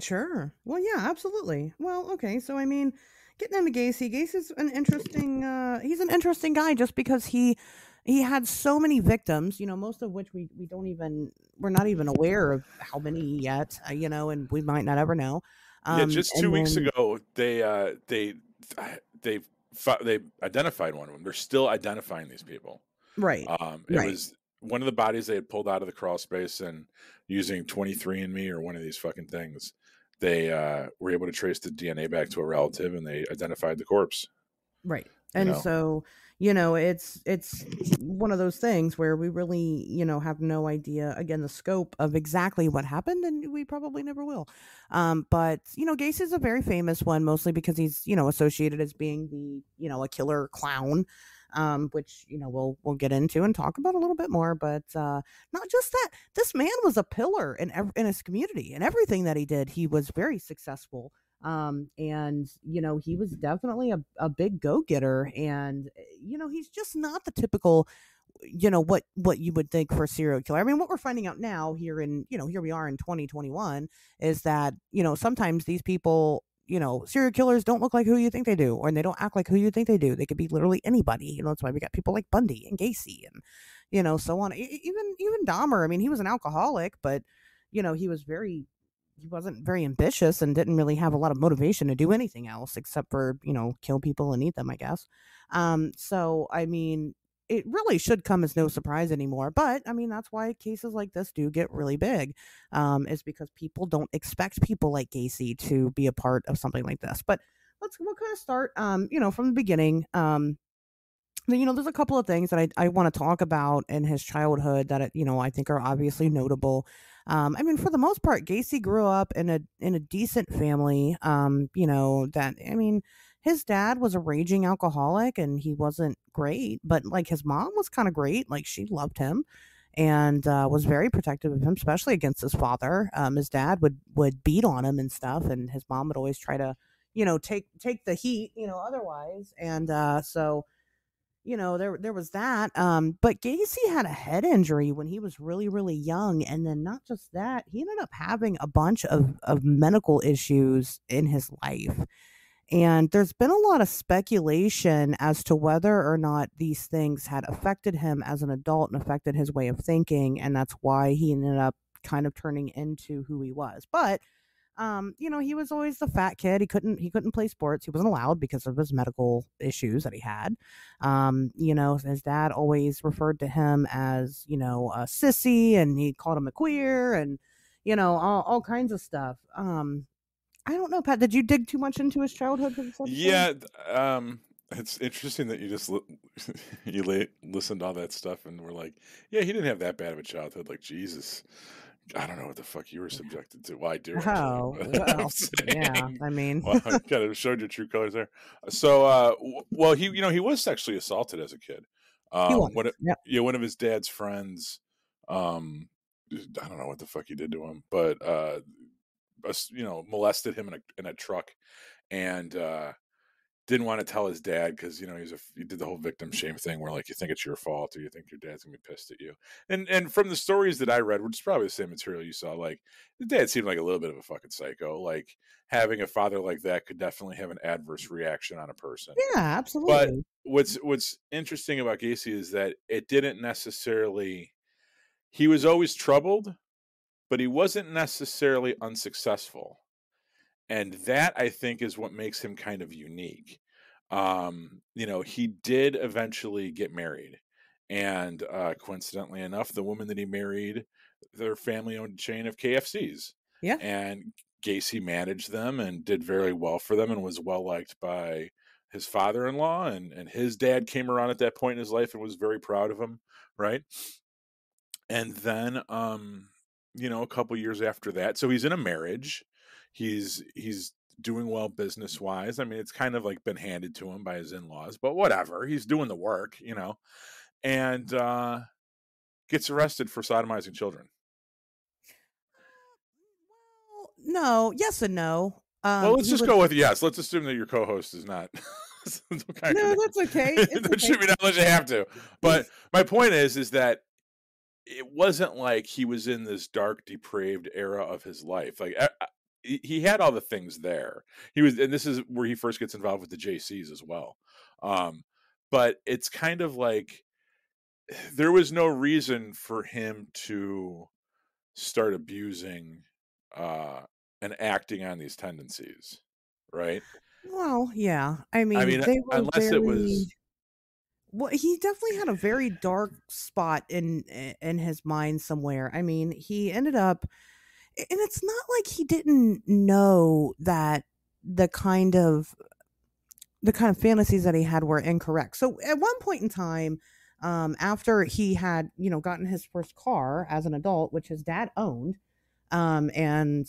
Sure. Well, yeah, absolutely. Well, okay. So, I mean, getting into Gacy, Gacy's an interesting. Uh, he's an interesting guy just because he he had so many victims. You know, most of which we we don't even we're not even aware of how many yet. Uh, you know, and we might not ever know. Um, yeah, just two weeks then, ago, they uh, they they they identified one of them. They're still identifying these people. Right. Um, it right. was one of the bodies they had pulled out of the crawl space and using 23andme or one of these fucking things they uh, were able to trace the dna back to a relative and they identified the corpse. Right. And know? so you know it's it's one of those things where we really you know have no idea again the scope of exactly what happened and we probably never will. Um, but you know Gacy is a very famous one mostly because he's you know associated as being the you know a killer clown um, which you know we'll we'll get into and talk about a little bit more. But uh, not just that, this man was a pillar in in his community and everything that he did. He was very successful. Um, and you know he was definitely a, a big go-getter and eh, you know he's just not the typical you know what what you would think for a serial killer. I mean, what we're finding out now here in you know here we are in 2021 is that you know sometimes these people you know, serial killers don't look like who you think they do, or they don't act like who you think they do. They could be literally anybody. You know, that's why we got people like Bundy and Gacy and, you know, so on. Even even Dahmer. I mean, he was an alcoholic, but you know, he was very he wasn't very ambitious and didn't really have a lot of motivation to do anything else except for you know kill people and eat them i guess um so i mean it really should come as no surprise anymore. But I mean, that's why cases like this do get really big, um, is because people don't expect people like Gacy to be a part of something like this. But let's we'll kind of start, um, you know, from the beginning. Um, you know, there's a couple of things that I, I want to talk about in his childhood that, you know, I think are obviously notable. Um, I mean, for the most part, Gacy grew up in a in a decent family. Um, you know that I mean, his dad was a raging alcoholic and he wasn't great, but like his mom was kind of great. Like she loved him and uh, was very protective of him, especially against his father. Um, his dad would would beat on him and stuff, and his mom would always try to, you know, take take the heat, you know, otherwise. And uh, so, you know, there there was that. Um, but Gacy had a head injury when he was really really young, and then not just that, he ended up having a bunch of of medical issues in his life. And there's been a lot of speculation as to whether or not these things had affected him as an adult and affected his way of thinking. And that's why he ended up kind of turning into who he was. But um, you know, he was always the fat kid. He couldn't he couldn't play sports. He wasn't allowed because of his medical issues that he had. Um, you know, his dad always referred to him as, you know, a sissy and he called him a queer and you know, all, all kinds of stuff. Um, I don't know, Pat. Did you dig too much into his childhood? Yeah, um, it's interesting that you just li- *laughs* you la- listened to all that stuff and were like, "Yeah, he didn't have that bad of a childhood." Like Jesus, I don't know what the fuck you were subjected to. Why do? Oh, *laughs* well, yeah. I mean, *laughs* well, I kind of showed your true colors there. So, uh, w- well, he, you know, he was sexually assaulted as a kid. Um. One of, yep. Yeah, one of his dad's friends. Um, I don't know what the fuck he did to him, but uh, you know molested him in a in a truck, and uh, didn't want to tell his dad because you know he's a he did the whole victim shame thing where like you think it's your fault or you think your dad's gonna be pissed at you. And and from the stories that i read which is probably the same material you saw like the dad seemed like a little bit of a fucking psycho like having a father like that could definitely have an adverse reaction on a person. Yeah absolutely. but what's what's interesting about gacy is that it didn't necessarily he was always troubled but he wasn't necessarily unsuccessful and that I think is what makes him kind of unique. Um, you know, he did eventually get married, and uh, coincidentally enough, the woman that he married, their family owned a chain of KFCs. Yeah, and Gacy managed them and did very well for them, and was well liked by his father-in-law and and his dad came around at that point in his life and was very proud of him right and then um you know a couple years after that so he's in a marriage he's he's doing well business wise. I mean, it's kind of like been handed to him by his in laws, but whatever. He's doing the work, you know, and uh, gets arrested for sodomizing children. Well, no, yes and no. Um, well, let's just was... go with yes. Let's assume that your co-host is not. *laughs* no, that's okay. *laughs* It's that should be not unless you have to. But my point is, is that it wasn't like he was in this dark, depraved era of his life. Like he had all the things there. He was, and this is where he first gets involved with the Jaycees as well. Um, but it's kind of like *sighs* there was no reason for him to start abusing uh, and acting on these tendencies, right? Well, yeah. I mean, I mean, unless very... it was well he definitely had a very dark spot in in his mind somewhere i mean he ended up and it's not like he didn't know that the kind of the kind of fantasies that he had were incorrect. So at one point in time, um, after he had, you know, gotten his first car as an adult, which his dad owned, um, and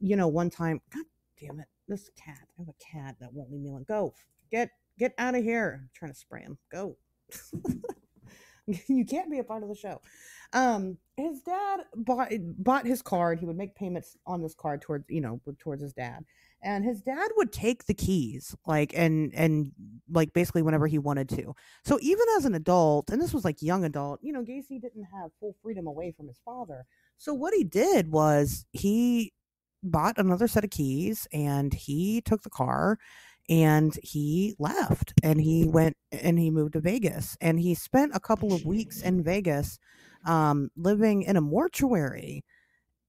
you know, one time, God damn it, this cat, I have a cat that won't leave me alone. Go, get, get out of here. I'm trying to spray him. Go. *laughs* you can't be a part of the show. Um, his dad bought bought his card. He would make payments on this card towards you know towards his dad, and his dad would take the keys like and and like basically whenever he wanted to. So even as an adult, and this was like young adult, you know, Gacy didn't have full freedom away from his father. So what he did was he bought another set of keys and he took the car and he left and he went and he moved to Vegas and he spent a couple of weeks in Vegas um, living in a mortuary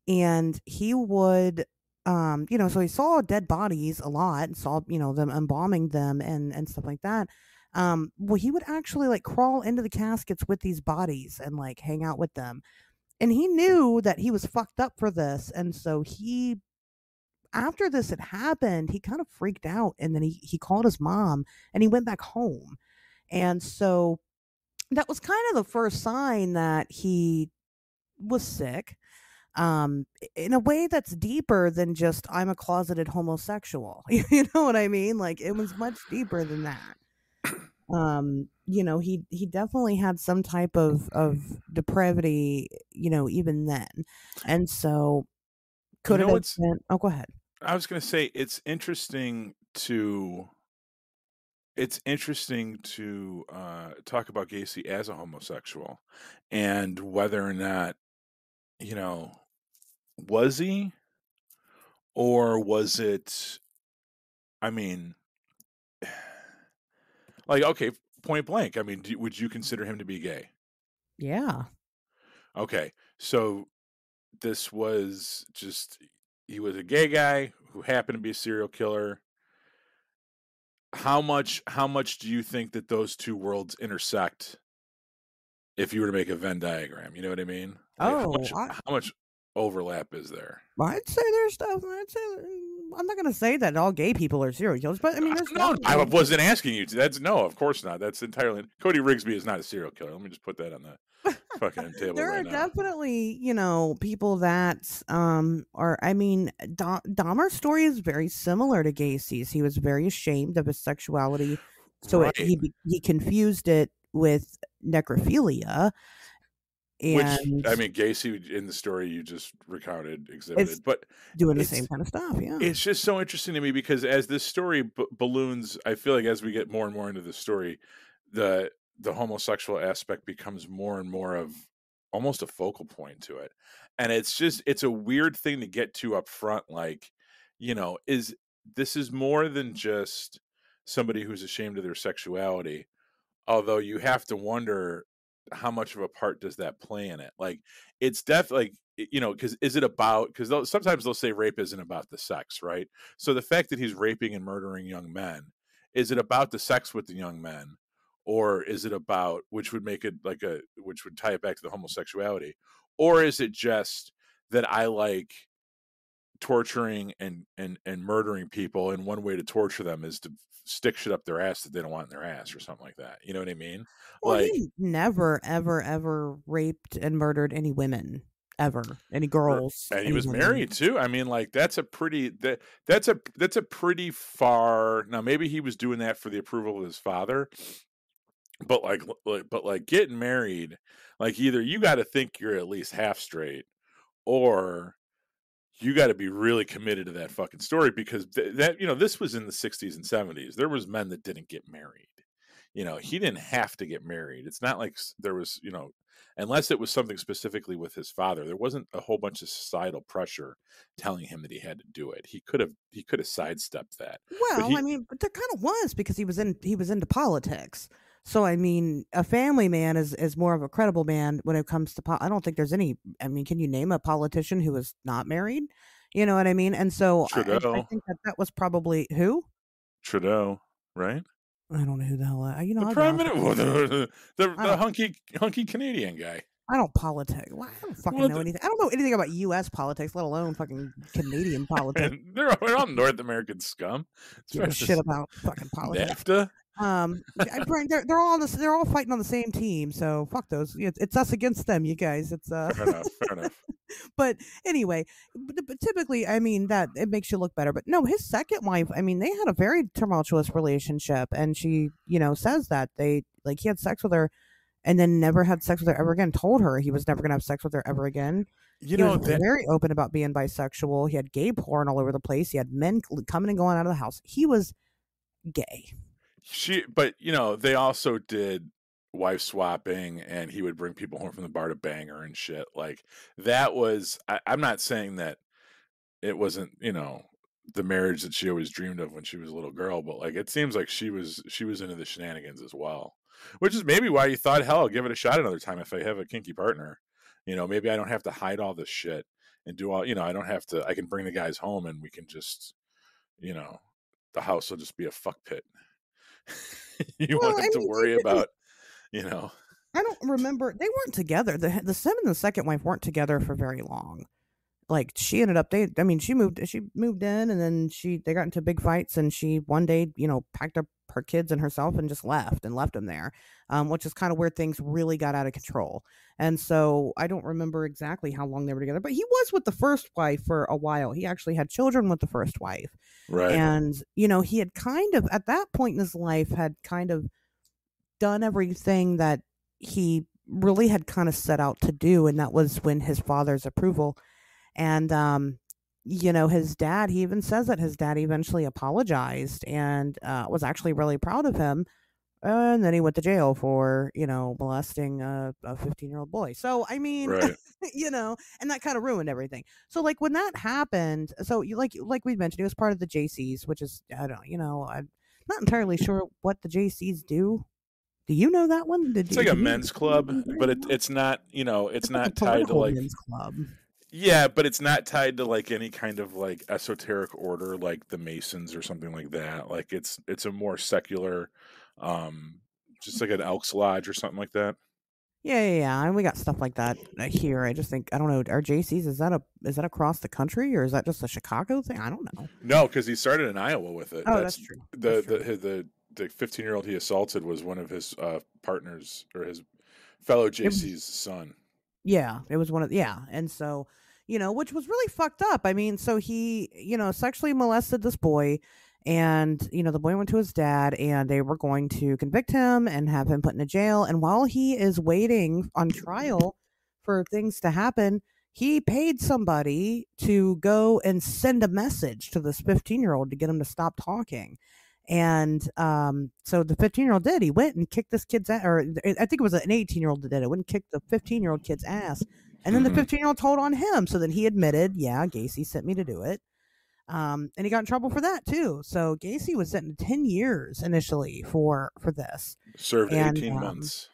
and he would um, you know so he saw dead bodies a lot and saw you know them embalming them and and stuff like that um, well he would actually like crawl into the caskets with these bodies and like hang out with them and he knew that he was fucked up for this and so he after this had happened, he kind of freaked out and then he, he called his mom and he went back home. And so that was kind of the first sign that he was sick um in a way that's deeper than just i'm a closeted homosexual. *laughs* You know what i mean? Like it was much deeper than that. Um you know he he definitely had some type of of depravity you know even then. And so could you know have been oh go ahead I was going to say it's interesting to it's interesting to uh, talk about Gacy as a homosexual and whether or not you know was he? Or was it I mean *sighs* like okay point blank I mean do, would you consider him to be gay? Yeah. Okay so this was just he was a gay guy who happened to be a serial killer. How much how much do you think that those two worlds intersect if you were to make a Venn diagram? You know what I mean? Like oh, how much, I, how much overlap is there? I'd say there's stuff. I'd say mm, I'm not going to say that all gay people are serial killers, but I mean, there's no. I wasn't asking you. To. That's no, of course not. That's entirely. Cody Rigsby is not a serial killer. Let me just put that on the *laughs* fucking table. there right are now. definitely, you know, people that um are. I mean, Dom- Dahmer's story is very similar to Gacy's. He was very ashamed of his sexuality, so right. it, he he confused it with necrophilia. And Which I mean, Gacy in the story you just recounted exhibited, but doing the same kind of stuff. Yeah, it's just so interesting to me because as this story b- balloons, I feel like as we get more and more into the story, the the homosexual aspect becomes more and more of almost a focal point to it, and it's just it's a weird thing to get to up front. Like, you know, is this is more than just somebody who's ashamed of their sexuality, although you have to wonder how much of a part does that play in it? Like it's definitely like you know because is it about because sometimes they'll say rape isn't about the sex right? So the fact that he's raping and murdering young men is it about the sex with the young men? Or is it about which would make it like a which would tie it back to the homosexuality? Or is it just that i like torturing and and and murdering people and one way to torture them is to stick shit up their ass that they don't want in their ass or something like that you know what i mean well, like he never, ever, ever raped and murdered any women ever, any girls, and he was women. married too i mean like that's a pretty that that's a that's a pretty far now maybe he was doing that for the approval of his father but like, like but like getting married like either you got to think you're at least half straight or you got to be really committed to that fucking story because th- that you know this was in the 60s and 70s there was men that didn't get married. You know he didn't have to get married. It's not like there was you know unless it was something specifically with his father there wasn't a whole bunch of societal pressure telling him that he had to do it. He could have he could have sidestepped that. Well, he- I mean, but there kind of was because he was in he was into politics. So I mean, a family man is is more of a credible man when it comes to. Po- I don't think there's any. I mean, can you name a politician who is not married? You know what I mean? And so I, I- think that that was probably who. trudeau right I don't know who the hell. I, you know, the prime minister *laughs* the, the, the hunky hunky canadian guy I don't politics. Well, I don't fucking Well, know the- anything. I don't know anything about U.S. politics, let alone fucking Canadian *laughs* politics. they're, all- all north american scum Give a shit about fucking *laughs* politics. nafta Um, Brian, they're they're all on this. They're all fighting on the same team. So fuck those. It's, it's us against them, you guys. It's uh. fair enough fair enough *laughs* but anyway, but, but typically, I mean that it makes you look better. But no, his second wife. I mean, they had a very tumultuous relationship, and she, you know, says that they like he had sex with her, and then never had sex with her ever again. Told her he was never gonna have sex with her ever again. you he know was that very open about being bisexual. He had gay porn all over the place. He had men coming and going out of the house. He was gay. She but you know they also did wife swapping and he would bring people home from the bar to bang her and shit like that was I, i'm not saying that it wasn't you know the marriage that she always dreamed of when she was a little girl but like it seems like she was she was into the shenanigans as well which is maybe why you thought hell I'll give it a shot another time if i have a kinky partner. You know maybe i don't have to hide all this shit and do all you know i don't have to i can bring the guys home and we can just you know the house will just be a fuck pit *laughs* you Well, want I to mean, worry about you know I don't remember. They weren't together. The the son and the second wife weren't together for very long. Like she ended up. They. I mean, she moved. She moved in, and then she. They got into big fights, and she one day, you know, packed up her kids and herself and just left and left them there, um, which is kind of where things really got out of control. And so I don't remember exactly how long they were together, but he was with the first wife for a while. He actually had children with the first wife right and you know he had kind of at that point in his life had kind of done everything that he really had kind of set out to do and that was when his father's approval and um you know his dad he even says that his dad eventually apologized and uh, was actually really proud of him and then he went to jail for you know molesting a 15 year old boy so i mean right *laughs* you know, and that kind of ruined everything. So like when that happened, so you like like we mentioned, it was part of the Jaycees, which is I don't you know I'm not entirely sure what the Jaycees do. Do you know that one? Did it's you- like a men's club but it, *laughs* it's not you know it's, like a not tied to like men's club. Yeah but it's not tied to like any kind of like esoteric order like the masons or something like that like it's it's a more secular um just like an elks lodge or something like that Yeah, yeah, yeah. And we got stuff like that uh, here. I just think I don't know. Are Jaycees is that a is that across the country or is that just a Chicago thing? I don't know. no because he started in iowa with it Oh, that's, true. the That's the true. his- the the 15 year old he assaulted was one of his uh partners or his fellow jc's son Yeah, it was one of yeah, and so you know, which was really fucked up. I mean, so he you know sexually molested this boy, and you know the boy went to his dad, and they were going to convict him and have him put in a jail. And while he is waiting on trial for things to happen, he paid somebody to go and send a message to this 15 year old to get him to stop talking. And um, so the 15 year old did. He went and kicked this kid's ass, or I think it was an 18 year old that did it. Went and kicked the 15 year old kid's ass. And then the Mhm. 15 year old told on him. So then he admitted, yeah, Gacy sent me to do it. Um, and he got in trouble for that too. So Gacy was sentenced to 10 years initially for for this. Served And, 18 um, months.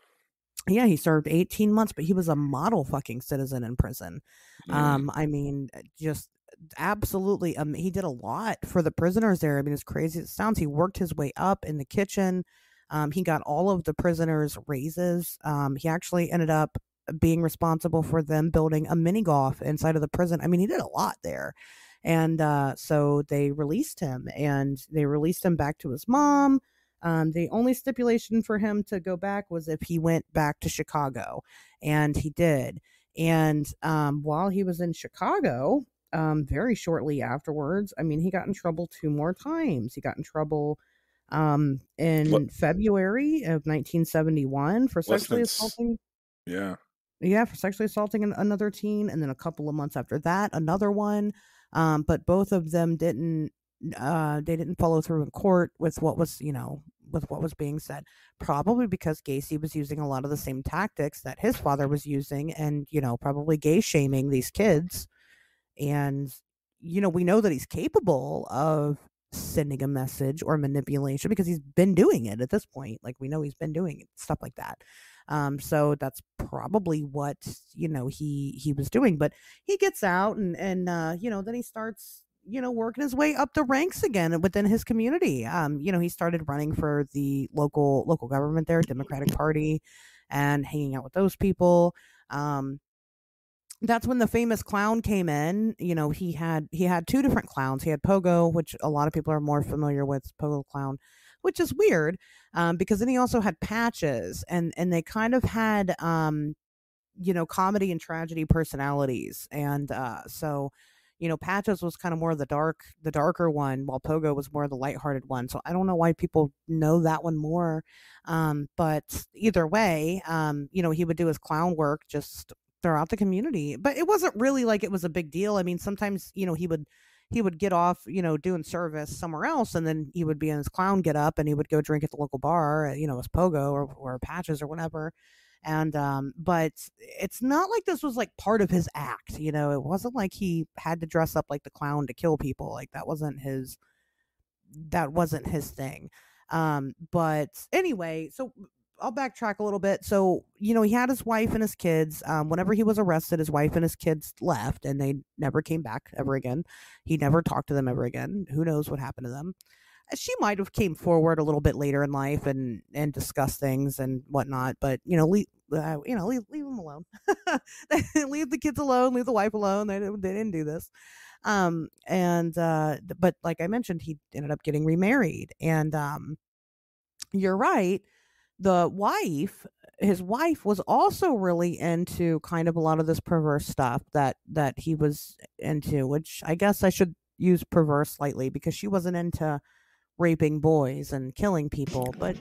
Yeah, he served 18 months, but he was a model fucking citizen in prison. Mm. Um, I mean, just absolutely. Um, he did a lot for the prisoners there. I mean, as crazy as it sounds, he worked his way up in the kitchen. Um, he got all of the prisoners raises. Um, he actually ended up being responsible for them building a mini golf inside of the prison. I mean, he did a lot there. And uh, so they released him and they released him back to his mom. Um, the only stipulation for him to go back was if he went back to Chicago, and he did. And um, while he was in Chicago, um, very shortly afterwards, I mean, he got in trouble two more times. He got in trouble um, in What- February of 1971 for sexually assaulting. Yeah. Yeah, for sexually assaulting an, another teen, and then a couple of months after that, another one. Um, but both of them didn't. Uh, they didn't follow through in court with what was, you know, with what was being said. Probably because Gacy was using a lot of the same tactics that his father was using, and you know, probably gay shaming these kids. And you know, we know that he's capable of sending a message or manipulation because he's been doing it at this point. Like we know he's been doing it, stuff like that. Um, so that's probably what you know he he was doing. But he gets out and and uh, you know then he starts you know working his way up the ranks again within his community. Um, you know he started running for the local local government there, Democratic Party, and hanging out with those people. Um, that's when the famous clown came in. You know, he had he had two different clowns. He had Pogo, which a lot of people are more familiar with, Pogo Clown, which is weird, um, because then he also had Patches, and and they kind of had, um, you know, comedy and tragedy personalities, and uh, so. You know, Patches was kind of more of the dark, the darker one, while Pogo was more of the lighthearted one. So I don't know why people know that one more. Um, but either way, um, you know, he would do his clown work just throughout the community but it wasn't really like it was a big deal i mean sometimes you know he would he would get off you know doing service somewhere else and then he would be in his clown get up and he would go drink at the local bar uh, you know his pogo or, or patches or whatever. And um but it's not like this was like part of his act you know it wasn't like he had to dress up like the clown to kill people like that wasn't his that wasn't his thing. Um but anyway so I'll backtrack a little bit. So, you know, he had his wife and his kids. Um, whenever he was arrested, his wife and his kids left and they never came back ever again. He never talked to them ever again. Who knows what happened to them? Uh, She might have came forward a little bit later in life and and discussed things and whatnot, but you know, leave uh, you know, leave leave them alone. *laughs* leave the kids alone. Leave the wife alone. They didn't, they didn't do this. Um, and uh, but like I mentioned, he ended up getting remarried, and um, you're right the wife his wife was also really into kind of a lot of this perverse stuff that that he was into which i guess i should use perverse slightly because she wasn't into raping boys and killing people but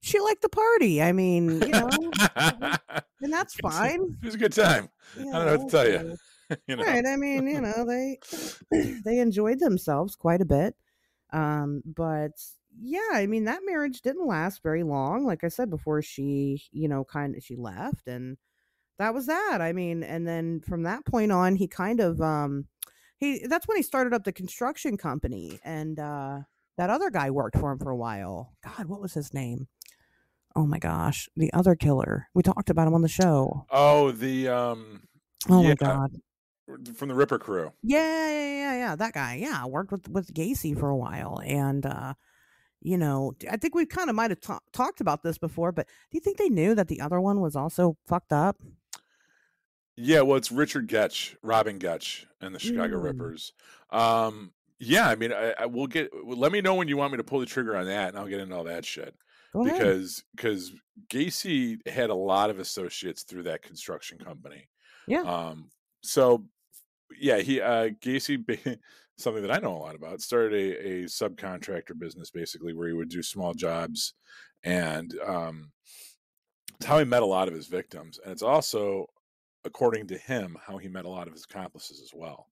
she liked the party i mean you know *laughs* and that's fine It was a good time. you I don't know what to tell you. *laughs* you know. Right. I mean, you *laughs* know, they *clears throat* they enjoyed themselves quite a bit. Um, but yeah, I mean that marriage didn't last very long. Like I said before, she, you know, kind of she left and that was that. I mean, and then from that point on, he kind of um he that's when he started up the construction company and uh that other guy worked for him for a while. God, what was his name? Oh my gosh, the other killer. We talked about him on the show. Oh, the um Oh Yeah. my god. from the Ripper crew. Yeah, yeah, yeah, yeah. That guy. Yeah, worked with with Gacy for a while, and uh, you know, I think we kind of might have ta- talked about this before. But do you think they knew that the other one was also fucked up? Yeah, well, it's Richard Getch, Robin Gecht, and the Chicago Mm. Rippers. Um, yeah, I mean, I, I will get. Let me know when you want me to pull the trigger on that, and I'll get into all that shit. Go because because Gacy had a lot of associates through that construction company. Yeah. Um. So, yeah, he uh Gacy *laughs* something that I know a lot about started a, a subcontractor business basically where he would do small jobs, and um, it's how he met a lot of his victims, and it's also according to him, how he met a lot of his accomplices as well.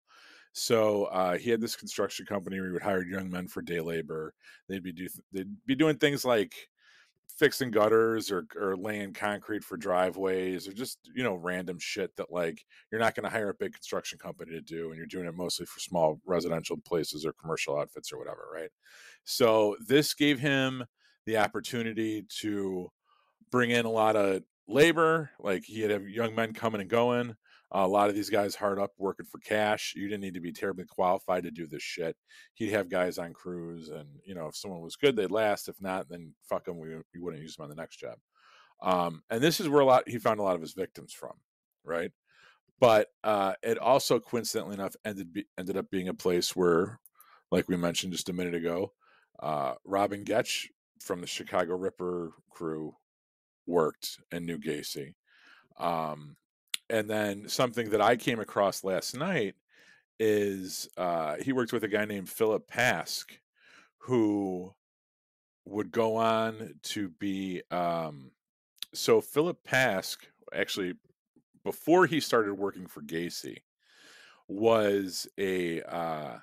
So uh, he had this construction company where he would hire young men for day labor. They'd be do they'd be doing things like fixing gutters or or laying concrete for driveways or just you know random shit that like you're not going to hire a big construction company to do and you're doing it mostly for small residential places or commercial outfits or whatever right? So this gave him the opportunity to bring in a lot of labor like he had young men coming and going a lot of these guys hard up working for cash. You didn't need to be terribly qualified to do this shit. He'd have guys on crews, and you know if someone was good, they'd last. If not, then fuck them. We, we wouldn't use them on the next job. Um, and this is where a lot he found a lot of his victims from, right? But uh, it also coincidentally enough ended be, ended up being a place where, like we mentioned just a minute ago, uh, Robin Gecht from the Chicago Ripper crew worked and knew Gacy. Um, and then something that I came across last night is uh, he worked with a guy named Philip Pask, who would go on to be. Um, so Philip Pask, actually, before he started working for Gacy, was a uh,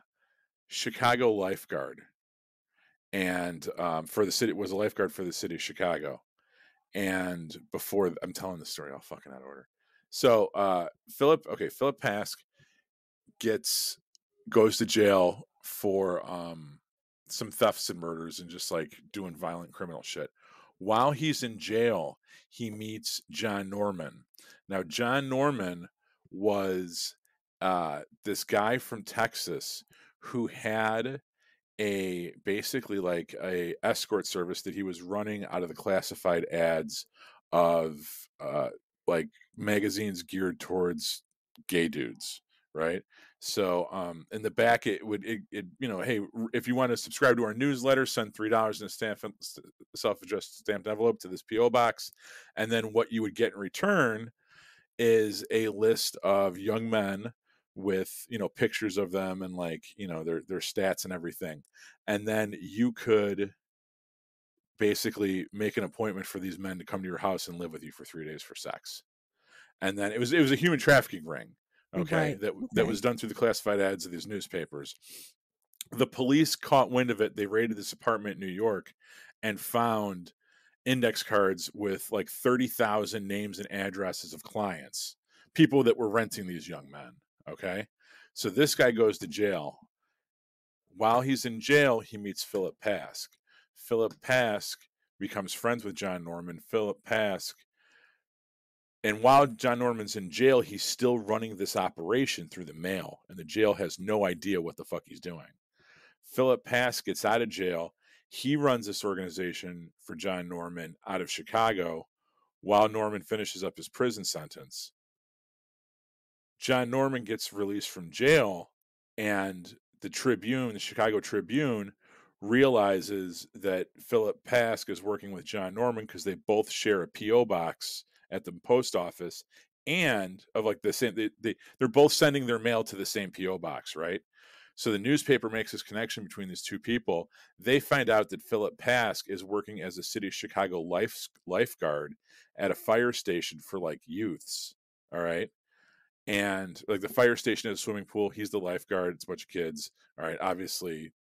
Chicago lifeguard, and um, for the city was a lifeguard for the city of Chicago. And before I'm telling the story, all fucking out of order. So uh Philip, okay, Philip Pask gets goes to jail for um some thefts and murders and just like doing violent criminal shit. While he's in jail, he meets John Norman. Now, John Norman was uh, this guy from Texas who had a basically like a escort service that he was running out of the classified ads of uh, like magazines geared towards gay dudes right? So um in the back it would it, it you know hey if you want to subscribe to our newsletter send three dollars in a stamp self-addressed stamped envelope to this po box. And then what you would get in return is a list of young men with you know pictures of them and like you know their their stats and everything. And then you could basically make an appointment for these men to come to your house and live with you for three days for sex. And then it was it was a human trafficking ring, okay, right. that that was done through the classified ads of these newspapers. The police caught wind of it. They raided this apartment in New York and found index cards with like 30,000 names and addresses of clients, people that were renting these young men. Okay. So this guy goes to jail. While he's in jail, he meets Philip Pask. Philip Pask becomes friends with John Norman. Philip Pask, and while John Norman's in jail, he's still running this operation through the mail, and the jail has no idea what the fuck he's doing. Philip Pask gets out of jail. He runs this organization for John Norman out of Chicago while Norman finishes up his prison sentence. John Norman gets released from jail, and the Tribune, the Chicago Tribune, realizes that Philip Pask is working with John Norman because they both share a PO box at the post office and of like the same they, they they're both sending their mail to the same PO box, right? So the newspaper makes this connection between these two people. They find out that Philip Pask is working as a city of Chicago life lifeguard at a fire station for like youths. All right. And like the fire station has a swimming pool. He's the lifeguard. It's a bunch of kids. All right. Obviously,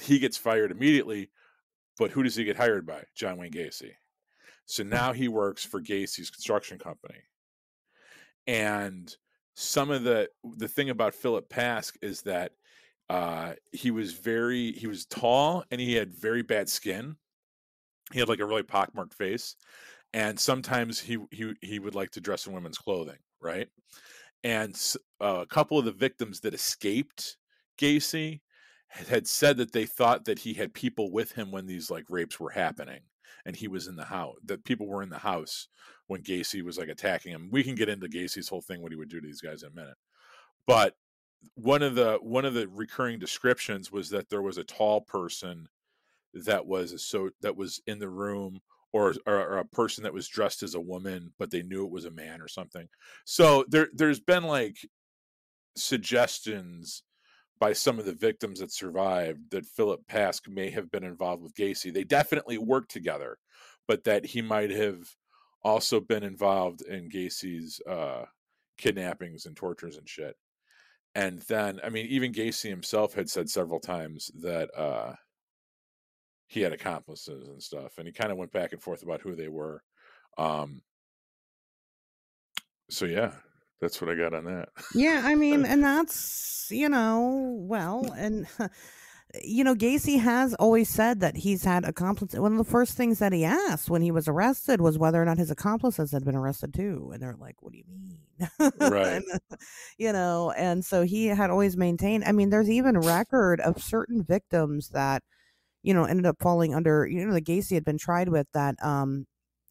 he gets fired immediately. But who does he get hired by? John Wayne Gacy. So now he works for Gacy's construction company. And some of the the thing about Philip Pask is that uh, he was very he was tall and he had very bad skin. He had like a really pockmarked face, and sometimes he he he would like to dress in women's clothing, right? And uh, a couple of the victims that escaped Gacy had said that they thought that he had people with him when these like rapes were happening and he was in the house that people were in the house when Gacy was like attacking him. We can get into Gacy's whole thing what he would do to these guys in a minute. But one of the one of the recurring descriptions was that there was a tall person that was a, so that was in the room or, or, or a person that was dressed as a woman but they knew it was a man or something. So there there's been like suggestions by some of the victims that survived that Philip Pask may have been involved with Gacy. They definitely worked together, but that he might have also been involved in Gacy's uh, kidnappings and tortures and shit. And then, I mean, even Gacy himself had said several times that uh, he had accomplices and stuff, and he kind of went back and forth about who they were. Um, so yeah, that's what I got on that. Yeah, I *laughs* mean, and that's you know, well, and *laughs* you know, Gacy has always said that he's had accomplices. One of the first things that he asked when he was arrested was whether or not his accomplices had been arrested too. And they're like, what do you mean? *laughs* Right. and, you know, and so he had always maintained. I mean, there's even record of certain victims that, you know, ended up falling under, you know, the Gacy had been tried with that, um,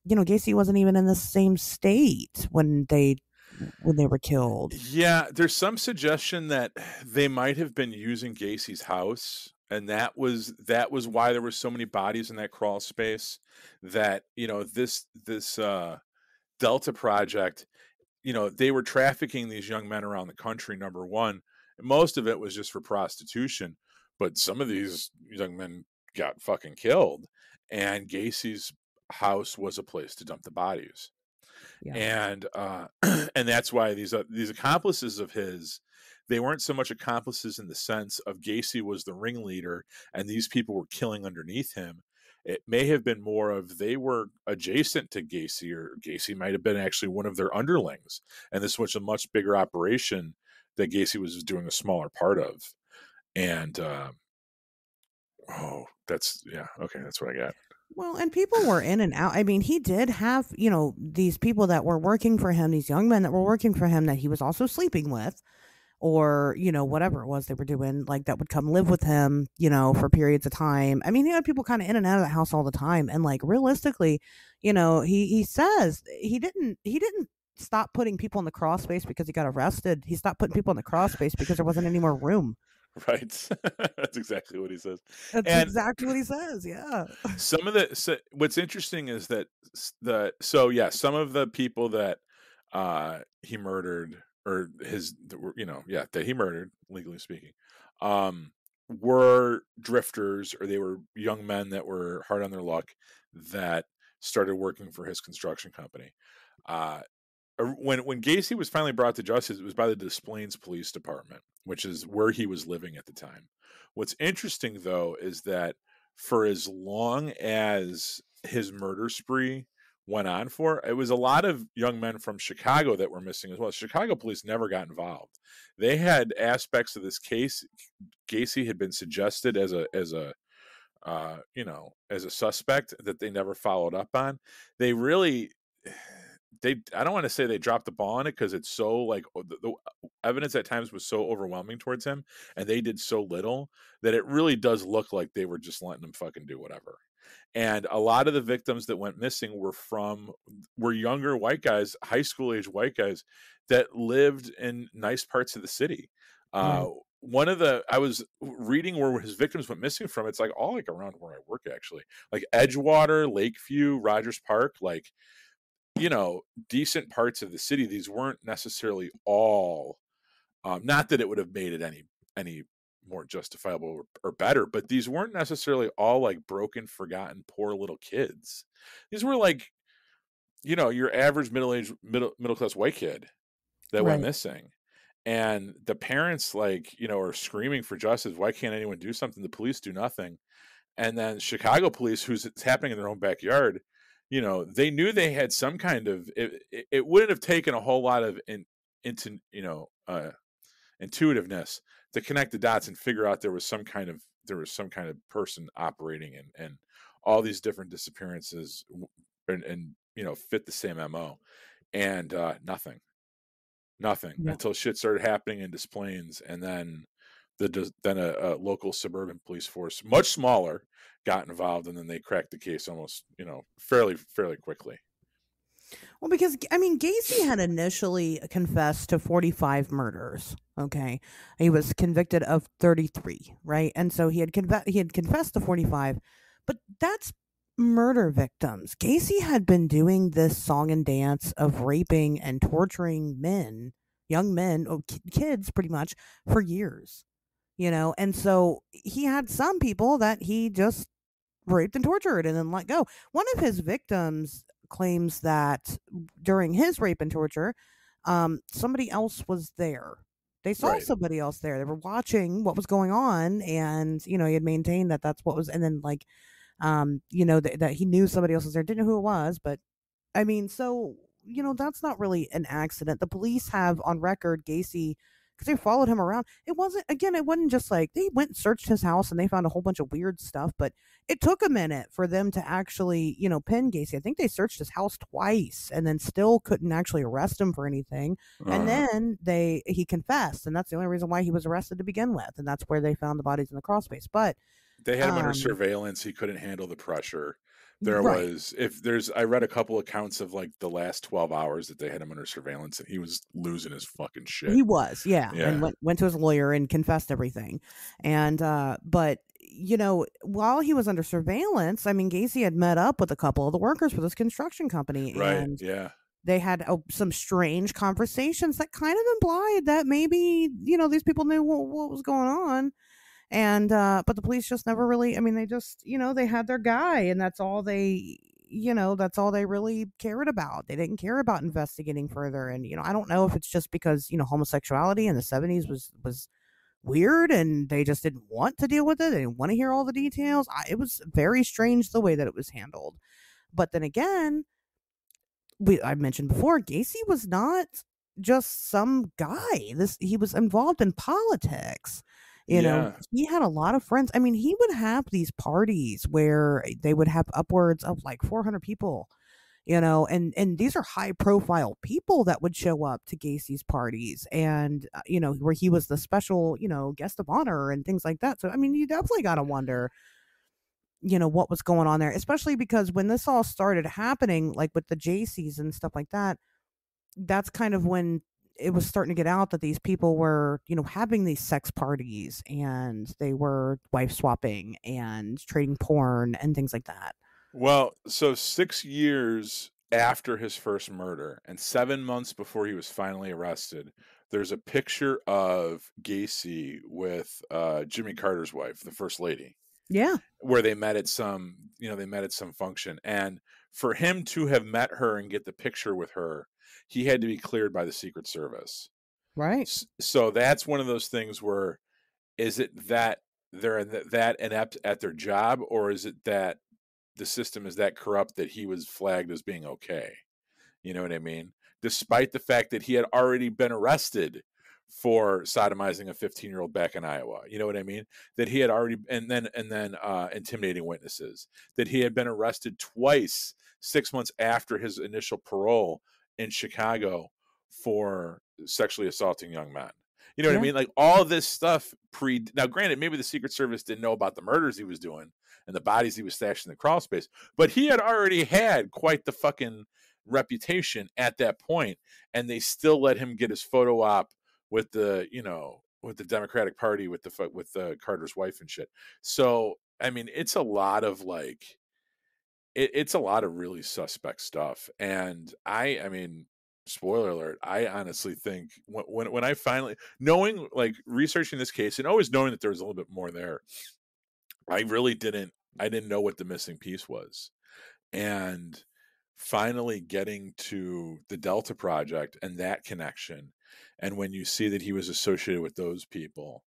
you know, Gacy wasn't even in the same state when they when they were killed. Yeah, there's some suggestion that they might have been using Gacy's house and that was that was why there were so many bodies in that crawl space that you know this this uh Delta project you know they were trafficking these young men around the country number 1 most of it was just for prostitution but some of these young men got fucking killed and Gacy's house was a place to dump the bodies Yeah. and uh *clears throat* and that's why these uh, these accomplices of his they weren't so much accomplices in the sense of Gacy was the ringleader and these people were killing underneath him. It may have been more of they were adjacent to Gacy or Gacy might have been actually one of their underlings and this was a much bigger operation that Gacy was doing a smaller part of. And uh, oh that's yeah okay that's what I got Well, and people were in and out. I mean, he did have, you know, these people that were working for him, these young men that were working for him that he was also sleeping with, or, you know, whatever it was they were doing, like that would come live with him, you know, for periods of time. I mean, he had people kind of in and out of the house all the time. And like realistically, you know, he he says he didn't he didn't stop putting people in the crawl space because he got arrested. He stopped putting people in the crawl space because there wasn't any more room. *laughs* right that's exactly what he says That's And- exactly what he says. Yeah. some of the so what's interesting is that the so yeah some of the people that uh he murdered or his were, you know yeah that he murdered legally speaking um were drifters or they were young men that were hard on their luck that started working for his construction company uh when when Gacy was finally brought to justice, it was by the Des Plaines Police Department, which is where he was living at the time. What's interesting though is that for as long as his murder spree went on for, it was a lot of young men from Chicago that were missing as well. Chicago police never got involved. They had aspects of this case. Gacy had been suggested as a as a uh, you know as a suspect that they never followed up on. They really they I don't want to say they dropped the ball on it because it's so like the, the evidence at times was so overwhelming towards him and they did so little that it really does look like they were just letting him fucking do whatever. And a lot of the victims that went missing were from were younger white guys, high school age white guys that lived in nice parts of the city. Uh, one of the I was reading where his victims went missing from. It's like all like around where I work actually, like Edgewater, Lakeview, Rogers Park, like you know decent parts of the city these weren't necessarily all um, not that it would have made it any any more justifiable or, or better but these weren't necessarily all like broken forgotten poor little kids. These were like you know your average middle-aged middle middle class white kid that went missing and the parents like you know are screaming for justice why can't anyone do something? The police do nothing. And then chicago police who's it's happening in their own backyard you know they knew they had some kind of it, it, it wouldn't have taken a whole lot of in, into you know uh intuitiveness to connect the dots and figure out there was some kind of there was some kind of person operating and and all these different disappearances and, and you know fit the same mo and uh nothing nothing Yeah. until shit started happening in Des Plaines and then the then a, a local suburban police force much smaller got involved and then they cracked the case almost you know fairly fairly quickly Well, because I mean, Gacy had initially confessed to 45 murders. Okay, he was convicted of 33, right? And so he had conve- he had confessed to 45, but that's murder victims. Gacy had been doing this song and dance of raping and torturing men, young men, oh, ki- kids, pretty much for years. You know, and so he had some people that he just raped and tortured and then let go. One of his victims claims that during his rape and torture, um, somebody else was there. They saw Right. somebody else there. They were watching what was going on, and you know he had maintained that that's what was. And then like, um, you know th- that he knew somebody else was there. Didn't know who it was, but I mean, so you know that's not really an accident. The police have on record Gacy because they followed him around. It wasn't again. It wasn't just like they went and searched his house and they found a whole bunch of weird stuff, but it took a minute for them to actually, you know, pin Gacy. I think they searched his house twice and then still couldn't actually arrest him for anything. And Uh, then they he confessed, and that's the only reason why he was arrested to begin with, and that's where they found the bodies in the crawl space. But they had him under um, surveillance. He couldn't handle the pressure. There right, was if there's I read a couple accounts of like the last twelve hours that they had him under surveillance and he was losing his fucking shit. he was, yeah, Yeah. and went went to his lawyer and confessed everything. And uh, but you know, while he was under surveillance, I mean, Gacy had met up with a couple of the workers for this construction company, right. and Yeah. they had uh, some strange conversations that kind of implied that maybe you know these people knew what, what was going on and uh but the police just never really i mean they just you know they had their guy and that's all they you know that's all they really cared about they didn't care about investigating further and you know i don't know if it's just because you know homosexuality in the 70s was was weird and they just didn't want to deal with it they didn't want to hear all the details I, it was very strange the way that it was handled but then again we I mentioned before, Gacy was not just some guy. This he was involved in politics. You know, he had a lot of friends. I mean, he would have these parties where they would have upwards of like 400 people. You know, and and these are high profile people that would show up to Gacy's parties, and uh, you know where he was the special, you know, guest of honor and things like that. So I mean, you definitely got to wonder, you know what was going on there especially because when this all started happening like with the Jaycees and stuff like that that's kind of when it was starting to get out that these people were you know having these sex parties and they were wife swapping and trading porn and things like that. Well, so six years after his first murder and seven months before he was finally arrested, there's a picture of Gacy with uh, Jimmy Carter's wife, the first lady, yeah. Where they met at some, you know, they met at some function. And for him to have met her and get the picture with her, he had to be cleared by the Secret Service. right So that's one of those things where is it that they're th- that inept at their job, or is it that the system is that corrupt that he was flagged as being okay? You know what I mean? Despite the fact that he had already been arrested for sodomizing a 15 year old back in Iowa. You know what I mean? That he had already and then and then uh, intimidating witnesses. That he had been arrested twice six months after his initial parole in Chicago for sexually assaulting young men. You know what I mean? Like all this stuff pre now granted, maybe the Secret Service didn't know about the murders he was doing and the bodies he was stashing in the crawl space, but he had already had quite the fucking reputation at that point, and they still let him get his photo op with the, you know, with the Democratic Party with the with the Carter's wife and shit. So I mean, it's a lot of like it, it's a lot of really suspect stuff and i i mean spoiler alert i honestly think when, when when i finally knowing like researching this case and always knowing that there was a little bit more there i really didn't i didn't know what the missing piece was and finally getting to the delta project and that connection and when you see that he was associated with those people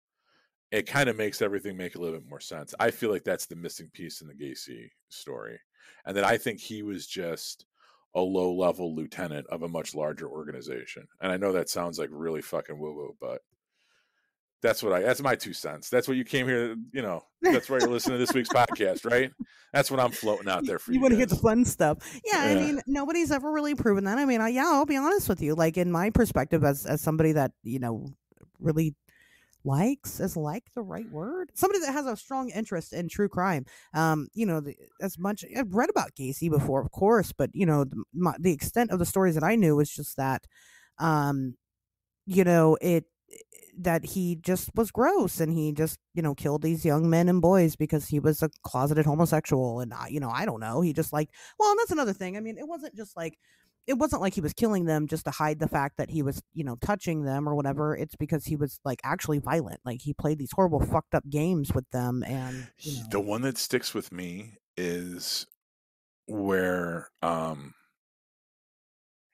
it kind of makes everything make a little bit more sense. I feel like that's the missing piece in the Gacy story, and that I think he was just a low level lieutenant of a much larger organization. And I know that sounds like really fucking woo woo, but that's what I that's my two cents. That's what you came here, you know. That's why you're listening to this week's podcast, right? That's what I'm floating out there for you. you want to get the fun stuff yeah, i mean nobody's ever really proven that i mean I, yeah i'll be honest with you like in my perspective as as somebody that you know really likes is like the right word? Somebody that has a strong interest in true crime um you know the, as much i've read about gacy before of course but you know the, my, the extent of the stories that i knew was just that um you know it that he just was gross and he just you know killed these young men and boys because he was a closeted homosexual and I, you know i don't know he just like well that's another thing i mean it wasn't just like it wasn't like he was killing them just to hide the fact that he was you know touching them or whatever it's because he was like actually violent like he played these horrible fucked up games with them and you know, The one that sticks with me is where um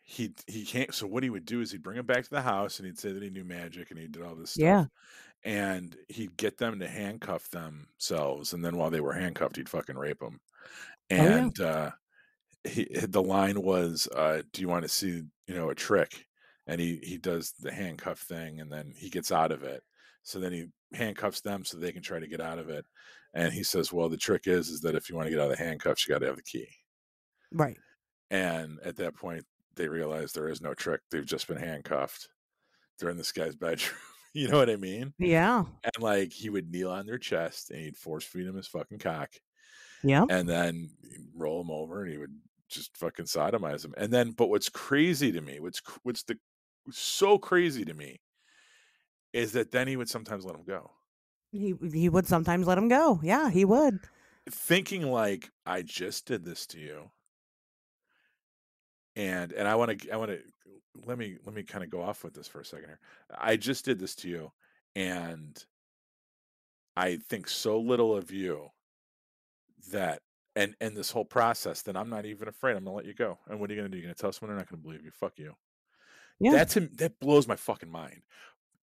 he he can't. So what he would do is he'd bring him back to the house and he'd say that he knew magic and he did all this stuff. Yeah. And he'd get them to handcuff themselves, and then while they were handcuffed, he'd fucking rape them. Oh, yeah. And uh, he, the line was, uh, "Do you want to see, you know, a trick?" And he he does the handcuff thing, and then he gets out of it. So then he handcuffs them so they can try to get out of it. And he says, "Well, the trick is, is that if you want to get out of the handcuffs, you got to have the key." Right. And at that point, they realize there is no trick. They've just been handcuffed. They're in this guy's *laughs* bedroom. you know what I mean? Yeah. And like he would kneel on their chest and he'd force feed him his fucking cock. Yeah. And then he'd roll him over and he would just fucking sodomize him. And then, but what's crazy to me, what's what's the so crazy to me, is that then he would sometimes let him go, He he would sometimes let him go. Yeah, he would. thinking like, "I just did this to you," and and I want to I want to let me let me kind of go off with this for a second here. I just did this to you, and I think so little of you that and and this whole process then I'm not even afraid. I'm gonna let you go. And what are you gonna do? You're gonna tell someone they're not gonna believe you? Fuck you. Yeah. That's. That blows my fucking mind.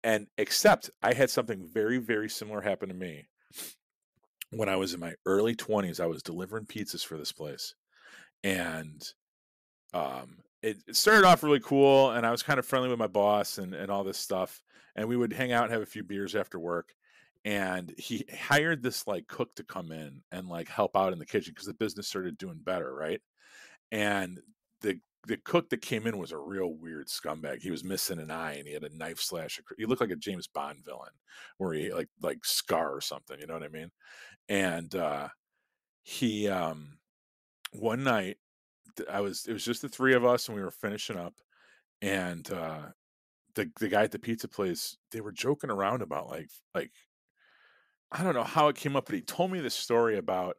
And except I had something very very similar happen to me when I was in my early 20s. I was delivering pizzas for this place, and um, it, it started off really cool, and I was kind of friendly with my boss and and all this stuff. And we would hang out and have a few beers after work. And he hired this like cook to come in and like help out in the kitchen because the business started doing better, right? And the the cook that came in was a real weird scumbag. He was missing an eye and he had a knife slash. He looked like a James Bond villain, where he like like Scar or something. You know what I mean? And uh, he um, one night I was it was just the three of us and we were finishing up, and uh, the the guy at the pizza place they were joking around about like like I don't know how it came up, but he told me this story about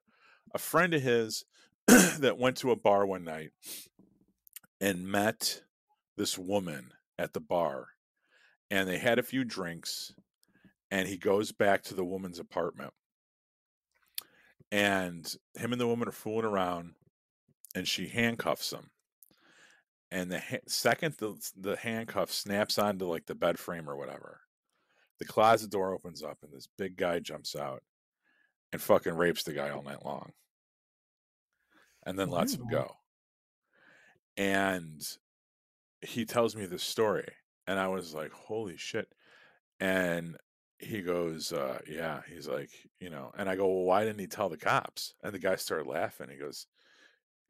a friend of his *clears throat* that went to a bar one night and met this woman at the bar and they had a few drinks and he goes back to the woman's apartment. And him and the woman are fooling around and she handcuffs him. And the ha- second the, the handcuff snaps onto like the bed frame or whatever the closet door opens up and this big guy jumps out and fucking rapes the guy all night long. And then lets him go. And he tells me this story and i was like holy shit. And he goes uh yeah. He's like you know and i go well why didn't he tell the cops? And the guy started laughing. He goes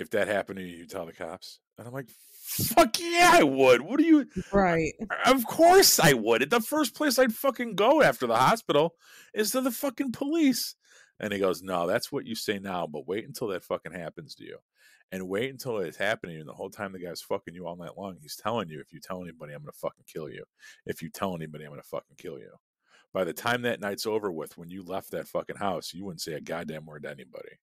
if that happened to you you tell the cops and i'm like fuck yeah i would what do you *laughs* Right. of course I would. The first place I'd fucking go after the hospital is to the fucking police. And he goes, No, that's what you say now, but wait until that fucking happens to you. And wait until it's happening. And the whole time the guy's fucking you all night long, he's telling you, if you tell anybody, I'm going to fucking kill you. If you tell anybody, I'm going to fucking kill you. By the time that night's over with, when you left that fucking house, you wouldn't say a goddamn word to anybody.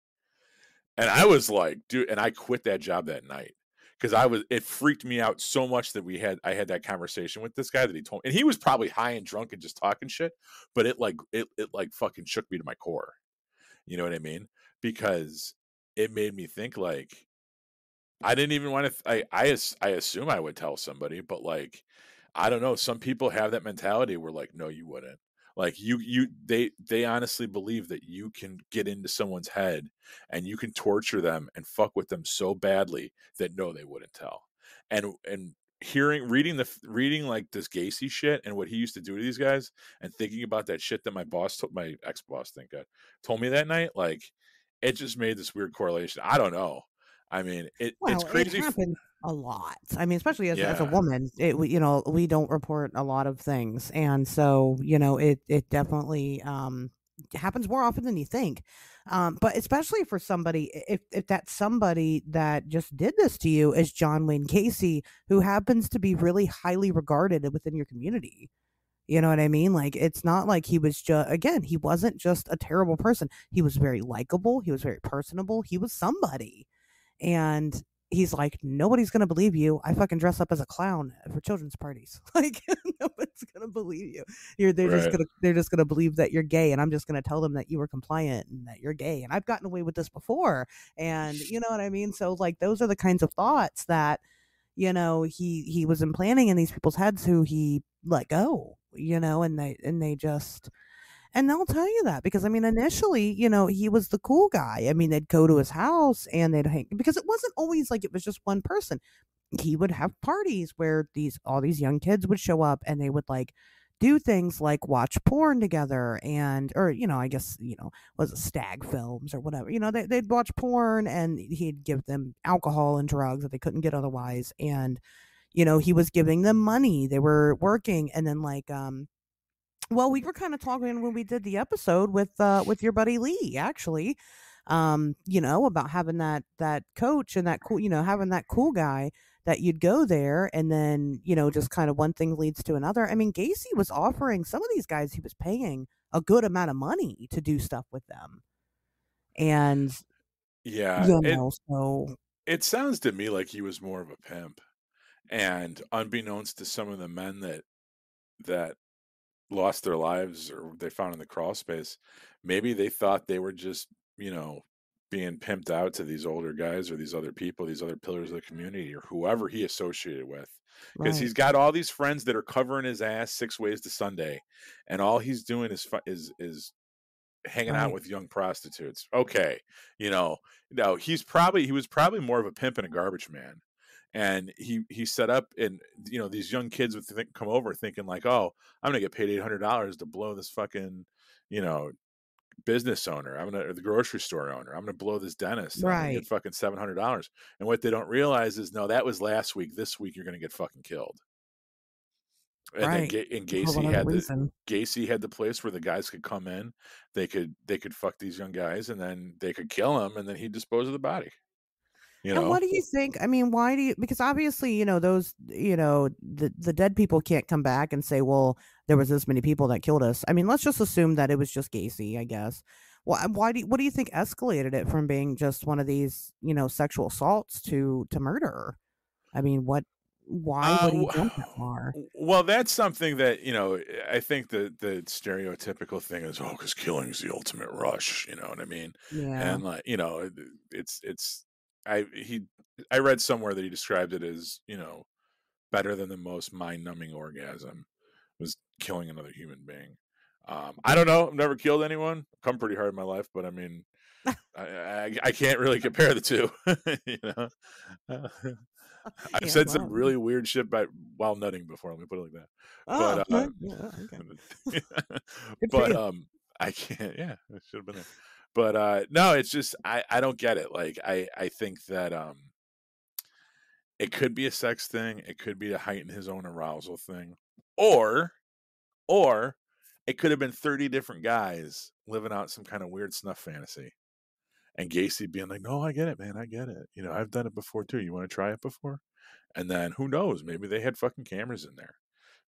And I was like, dude, and I quit that job that night because I was it freaked me out so much that we had I had that conversation with this guy that he told and he was probably high and drunk and just talking shit, but it like it it like fucking shook me to my core. You know what I mean? Because it made me think like I didn't even want to I I as- I assume I would tell somebody, but like I don't know, some people have that mentality where like no you wouldn't. Like you you they they honestly believe that you can get into someone's head and you can torture them and fuck with them so badly that no they wouldn't tell. And and hearing reading the reading like this gacy shit and what he used to do to these guys and thinking about that shit that my boss told my ex-boss thank god told me that night like it just made this weird correlation. I don't know. I mean it, Well, it's crazy it happens a lot. I mean, especially as, as a woman, it we- you know we don't report a lot of things, and so you know it it definitely um happens more often than you think. Um, but especially for somebody, if if that somebody that just did this to you is John Wayne Gacy, who happens to be really highly regarded within your community. You know what I mean? Like it's not like he was just again, he wasn't just a terrible person. He was very likable, he was very personable, he was somebody. And he's like, Nobody's gonna believe you. I fucking dress up as a clown for children's parties. *laughs* Like *laughs* nobody's gonna believe you. You're they're just gonna they're just gonna believe that you're gay and I'm just gonna tell them that you were compliant and that you're gay. And I've gotten away with this before. And you know what I mean? So like those are the kinds of thoughts that you know, he he was implanting in these people's heads who he let go, you know, and they and they just and they'll tell you that because I mean, initially, you know, he was the cool guy. I mean, they'd go to his house and they'd hang because it wasn't always like it was just one person. He would have parties where these all these young kids would show up and they would like do things like watch porn together and or you know i guess you know was it stag films or whatever you know they, they'd watch porn and he'd give them alcohol and drugs that they couldn't get otherwise and you know he was giving them money they were working and then like um well we were kind of talking when we did the episode with uh with your buddy lee actually um you know about having that that coach and that cool you know having that cool guy that you'd go there and then, you know, just kind of one thing leads to another. I mean, Gacy was offering some of these guys he was paying a good amount of money to do stuff with them. And yeah, you know, it, so it sounds to me like he was more of a pimp. And unbeknownst to some of the men that that lost their lives or they found in the crawl space, maybe they thought they were just, you know, being pimped out to these older guys or these other people, these other pillars of the community or whoever he associated with. Because right. he's got all these friends that are covering his ass six ways to Sunday, and all he's doing is is is hanging right. out with young prostitutes. Okay, you know, no, he's probably he was probably more of a pimp and a garbage man, and he he set up and you know these young kids would think, come over thinking like, oh, I'm gonna get paid eight hundred dollars to blow this fucking you know business owner. I'm gonna or the grocery store owner. I'm gonna blow this dentist. Right. get fucking seven hundred dollars. And what they don't realize is no, that was last week. This week you're gonna get fucking killed. And right. then and Gacy had the Gacy had the place where the guys could come in, they could they could fuck these young guys, and then they could kill them, and then he'd dispose of the body. You know? And what do you think? I mean, why do you? Because obviously, you know, those, you know, the the dead people can't come back and say, well, there was this many people that killed us. I mean, let's just assume that it was just Gacy, I guess. Why? Why do? You, what do you think escalated it from being just one of these, you know, sexual assaults to to murder? I mean, what? Why uh, would he jump that far? Well, that's something that you know. I think the the stereotypical thing is, oh, because killing is the ultimate rush. You know what I mean? Yeah. And like, you know, it's it's I he I read somewhere that he described it as you know better than the most mind numbing orgasm was killing another human being. Um, I don't know. I've never killed anyone. Come pretty hard in my life, but I mean, *laughs* I, I, I can't really compare the two. *laughs* you know, uh, *laughs* I've yeah, said well, some really weird shit by while nutting before. Let me put it like that. Oh, but uh, yeah, okay. but um, I can't. Yeah, I should have been there but uh no it's just i i don't get it like i i think that um it could be a sex thing it could be to heighten his own arousal thing or or it could have been 30 different guys living out some kind of weird snuff fantasy and gacy being like no i get it man i get it you know i've done it before too you want to try it before? And then who knows maybe they had fucking cameras in there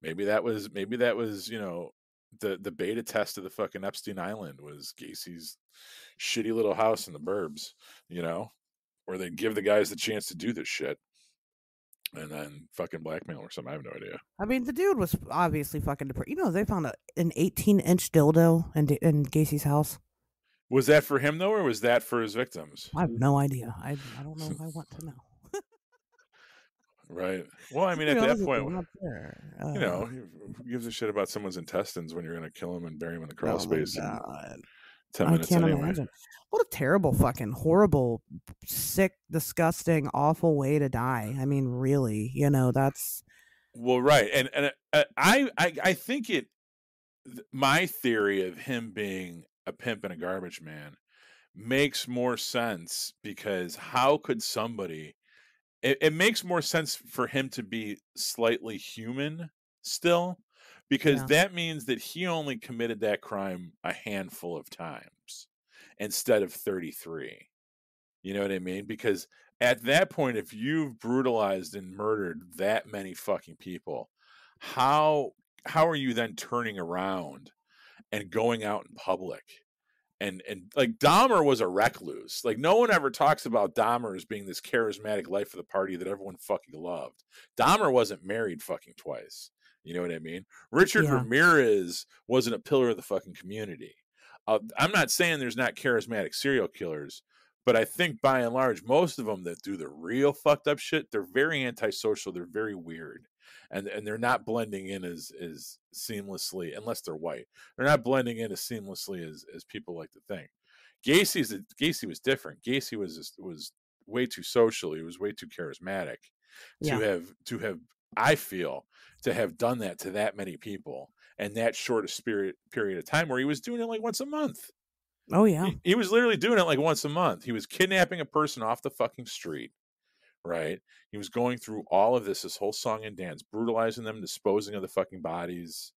maybe that was maybe that was you know the the beta test of the fucking Epstein Island was Gacy's shitty little house in the burbs, you know, where they give the guys the chance to do this shit and then fucking blackmail or something. I have no idea. I mean, the dude was obviously fucking depressed. You know, they found a, an 18 inch dildo in, in Gacy's house. Was that for him though, or was that for his victims? I have no idea. I I don't know. I want to know. Right. Well, I mean, at that point, uh, you know, who gives a shit about someone's intestines when you're going to kill them and bury them in the crawl oh space? Ten minutes I can't anyway. imagine. What a terrible, fucking, horrible, sick, disgusting, awful way to die. I mean, really, you know, that's. Well, right, and and uh, I, I I think it. My theory of him being a pimp and a garbage man makes more sense because how could somebody it, it makes more sense for him to be slightly human still because yeah. that means that he only committed that crime a handful of times instead of 33 you know what i mean? Because at that point if you've brutalized and murdered that many fucking people how how are you then turning around and going out in public and and like Dahmer was a recluse. Like no one ever talks about Dahmer as being this charismatic life of the party that everyone fucking loved. Dahmer wasn't married fucking twice. You know what I mean? Richard yeah. Ramirez wasn't a pillar of the fucking community. Uh, I'm not saying there's not charismatic serial killers, But I think by and large, most of them that do the real fucked up shit, they're very antisocial. They're very weird, and and they're not blending in as as seamlessly unless they're white. They're not blending in as seamlessly as as people like to think. Gacy's Gacy was different. Gacy was was way too social. He was way too charismatic Yeah. to have to have. I feel to have done that to that many people and that short a spirit period of time where he was doing it like once a month. Oh yeah. He, he was literally doing it like once a month. He was kidnapping a person off the fucking street, right? He was going through all of this, this whole song and dance, brutalizing them, disposing of the fucking bodies,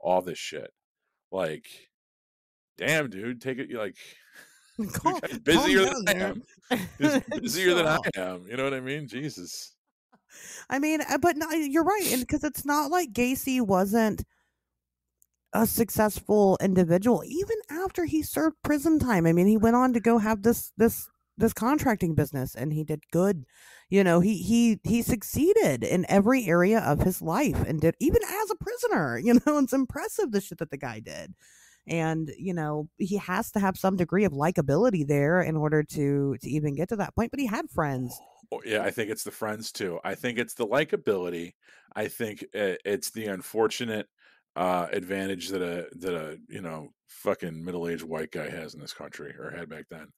all this shit. Like, damn, dude, take it. Like, *laughs* *laughs* guy's *laughs* busier than I am. busier than I am. You know what I mean? Jesus. I mean, uh, but no, you're right, and because it's not like Gacy wasn't a successful individual even after he served prison time. I mean, he went on to go have this this this contracting business, and he did good. You know, he he he succeeded in every area of his life, and did even as a prisoner. *laughs* You know, it's impressive the shit that the guy did. And you know he has to have some degree of likability there in order to to even get to that point. But he had friends. Oh, yeah, I think it's the friends too. I think it's the likability. I think it's the unfortunate uh advantage that a that a you know fucking middle aged white guy has in this country or had back then.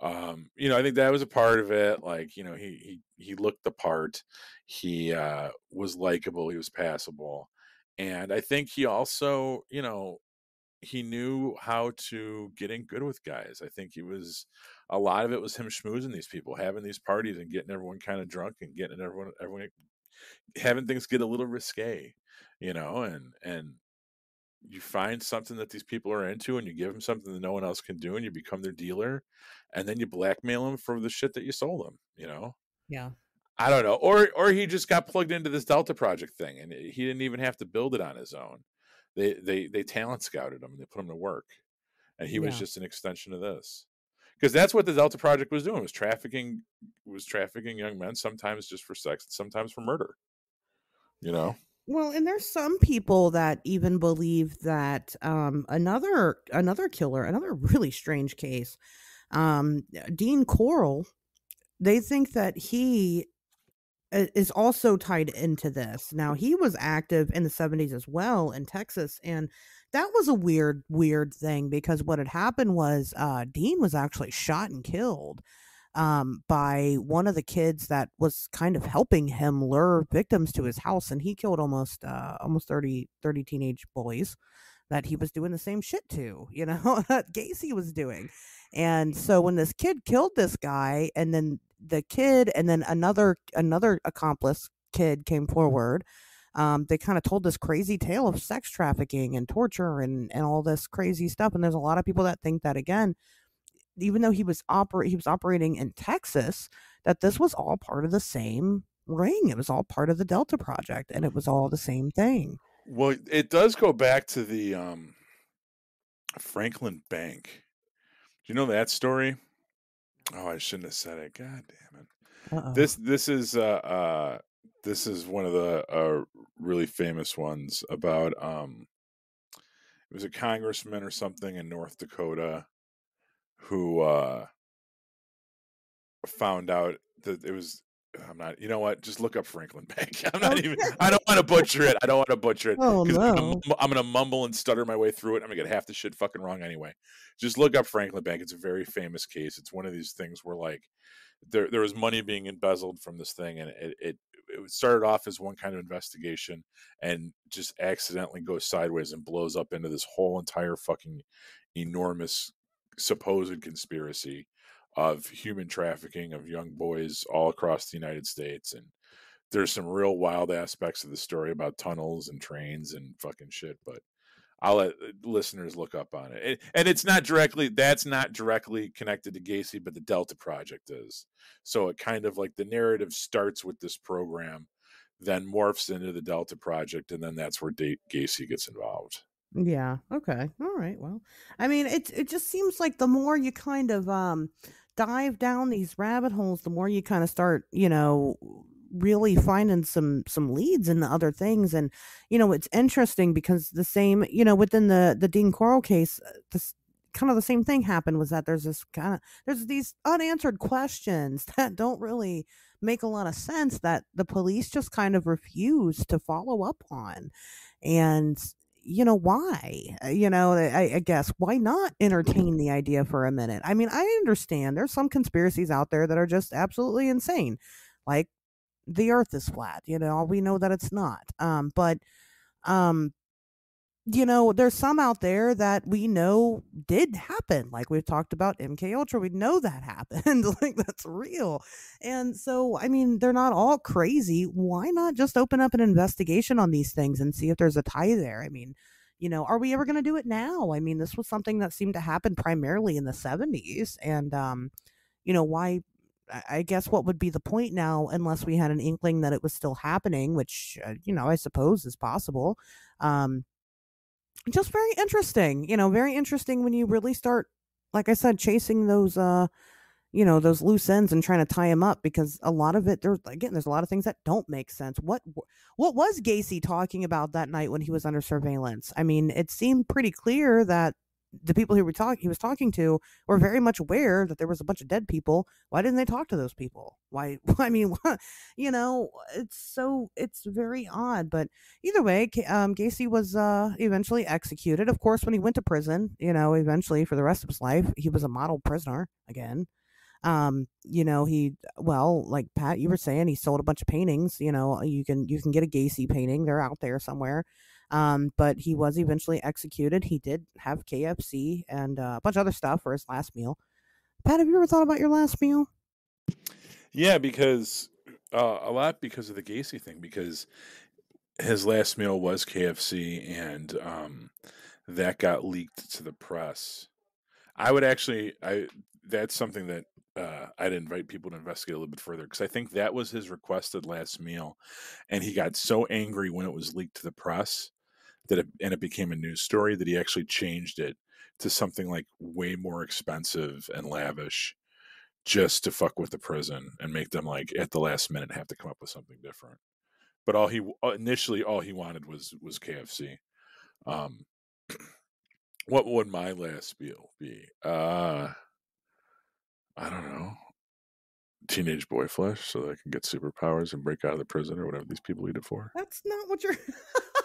Um, you know, I think that was a part of it. Like, you know, he he he looked the part. He uh was likable. He was passable, and I think he also, you know, he knew how to get in good with guys. I think he was a lot of it was him schmoozing these people, having these parties and getting everyone kind of drunk and getting everyone everyone having things get a little risque, you know, and and you find something that these people are into and you give them something that no one else can do and you become their dealer and then you blackmail them for the shit that you sold them, you know. Yeah. I don't know. Or or he just got plugged into this Delta project thing and he didn't even have to build it on his own. They they they talent scouted him and they put him to work. And he was just an extension of this. Because that's what the Delta project was doing, was trafficking was trafficking young men, sometimes just for sex, sometimes for murder. You know? Well, and there's some people that even believe that um, another another killer, another *laughs* really strange case, um, Dean Corll, they think that he is also tied into this. Now, he was active in the 70s as well in Texas, and that was a weird, weird thing because what had happened was uh, Dean was actually shot and killed um, by one of the kids that was kind of helping him lure victims to his house, and he killed almost uh, almost 30, 30 teenage boys that he was doing the same shit to, you know, *laughs* that Gacy was doing. And so when this kid killed this guy, and then the kid, and then another another accomplice kid came forward. Um, they kind of told this crazy tale of sex trafficking and torture and, and all this crazy stuff. And there's a lot of people that think that again, even though he was operate he was operating in Texas, that this was all part of the same ring. It was all part of the Delta Project, and it was all the same thing. Well, it does go back to the um, Franklin Bank. Do you know that story? Oh, I shouldn't have said it. God damn it. Uh-oh. This this is uh, uh this is one of the uh really famous ones about um it was a congressman or something in North Dakota who uh found out that it was I'm not you know what just look up Franklin *laughs* Bank. I'm not even I don't want to butcher it. I don't want to butcher it Oh, 'cause I'm, gonna, no. I'm gonna mumble and stutter my way through it. I'm gonna get half the shit fucking wrong anyway. Just look up Franklin Bank. It's a very famous case. It's one of these things where like there there was money being embezzled from this thing, and it it it started off as one kind of investigation and just accidentally goes sideways and blows up into this whole entire fucking enormous supposed conspiracy of human trafficking of young boys all across the United States and there's some real wild aspects of the story about tunnels and trains and fucking shit but I'll let uh, listeners look up on it. It- And it's not directly that's not directly connected to Gacy, but the Delta Project is. So it kind of like the narrative starts with this program, then morphs into the Delta Project, and then that's where Gacy gets involved. Yeah. Okay. All right. Well, I mean, it it just seems like the more you kind of um dive down these rabbit holes, the more you kind of start, you know, really finding some some leads in the other things. And you know, it's interesting because the same, you know, within the the Dean Corll case, uh, this kind of the same thing happened was that there's this kind of there's these unanswered questions *laughs* that don't really make a lot of sense that the police just kind of refuse to follow up on and you know why? Uh, you know I, I, guess why not entertain the idea for a minute? I mean i understand there's some conspiracies out there that are just absolutely insane like the earth is flat you know we know that it's not um but um you know, there's some out there that we know did happen. Like we've talked about MK Ultra, we know that happened. *laughs* like that's real. And so, I mean, they're not all crazy. Why not just open up an investigation on these things and see if there's a tie there? I mean, you know, are we ever going to do it now? I mean, this was something that seemed to happen primarily in the 70s and um, you know, why I guess what would be the point now, unless we had an inkling that it was still happening, which uh, you know I suppose is possible. Um, just very interesting, you know, very interesting when you really start, like I said, chasing those, uh, you know, those loose ends and trying to tie them up because a lot of it, there's again, there's a lot of things that don't make sense. What, what was Gacy talking about that night when he was under surveillance? I mean, it seemed pretty clear that the people he were he was talking to were very much aware that there was a bunch of dead people. Why didn't they talk to those people? Why? *laughs* I mean, you know, it's so it's very odd. But either way, um, Gacy was uh, eventually executed. Of course, when he went to prison, you know, eventually for the rest of his life, he was a model prisoner again. Um, you know, he well, like Pat, you were saying, he sold a bunch of paintings. You know, you can you can get a Gacy painting; they're out there somewhere. Um, but he was eventually executed. He did have KFC and uh, a bunch of other stuff for his last meal. Pat, have you ever thought about your last meal? Yeah, because uh, a lot because of the Gacy thing. Because his last meal was KFC, and um, that got leaked to the press. I would actually, I that's something that uh, I'd invite people to investigate a little bit further because I think that was his requested last meal, and he got so angry when it was leaked to the press that it, and it became a news story that he actually changed it to something like way more expensive and lavish just to fuck with the prison and make them like at the last minute have to come up with something different. But all he uh, initially all he wanted was was kfc um *clears throat* what would my last meal be? Uh i don't know teenage boy flesh so that i can get superpowers and break out of the prison or whatever these people eat it for. That's not what you're *laughs*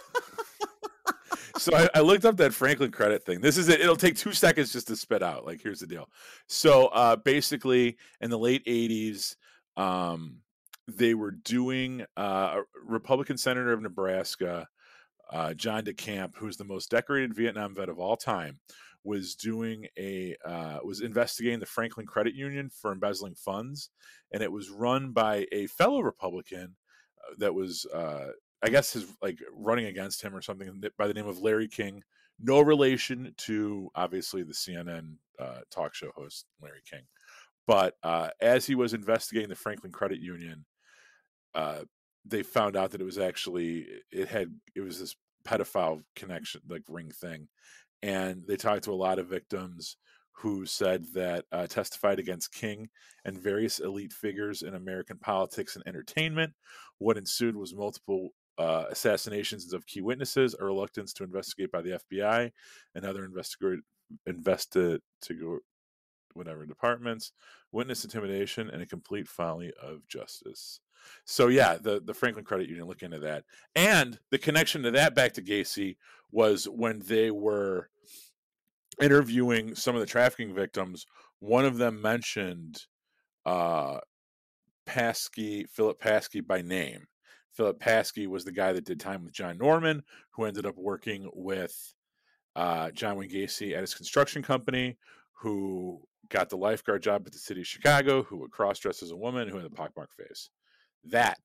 so I, I, looked up that Franklin credit thing. This is it. It'll take two seconds just to spit out. Like, here's the deal. So uh, basically, in the late '80s, um, they were doing uh, a Republican senator of Nebraska, uh, John DeCamp, who's the most decorated Vietnam vet of all time, was doing a uh, was investigating the Franklin Credit Union for embezzling funds, and it was run by a fellow Republican uh, that was uh, I guess his like running against him or something by the name of Larry King. No relation to obviously the CNN uh, talk show host Larry King, but uh, as he was investigating the Franklin Credit Union, uh, they found out that it was actually it had it was this pedophile connection like ring thing, and they talked to a lot of victims who said that uh, testified against King and various elite figures in American politics and entertainment. What ensued was multiple uh, assassinations of key witnesses, a reluctance to investigate by the FBI and other investigate go whatever departments, witness intimidation, and a complete folly of justice. So yeah, the the Franklin Credit Union look into that, and the connection to that back to Gacy was when they were interviewing some of the trafficking victims. One of them mentioned uh, Paske, Philip Paske by name, Philip Paske was the guy that did time with John Norman, who ended up working with uh, John Wayne Gacy at his construction company, who got the lifeguard job at the city of Chicago, who would cross dress as a woman, who had the pockmark face. That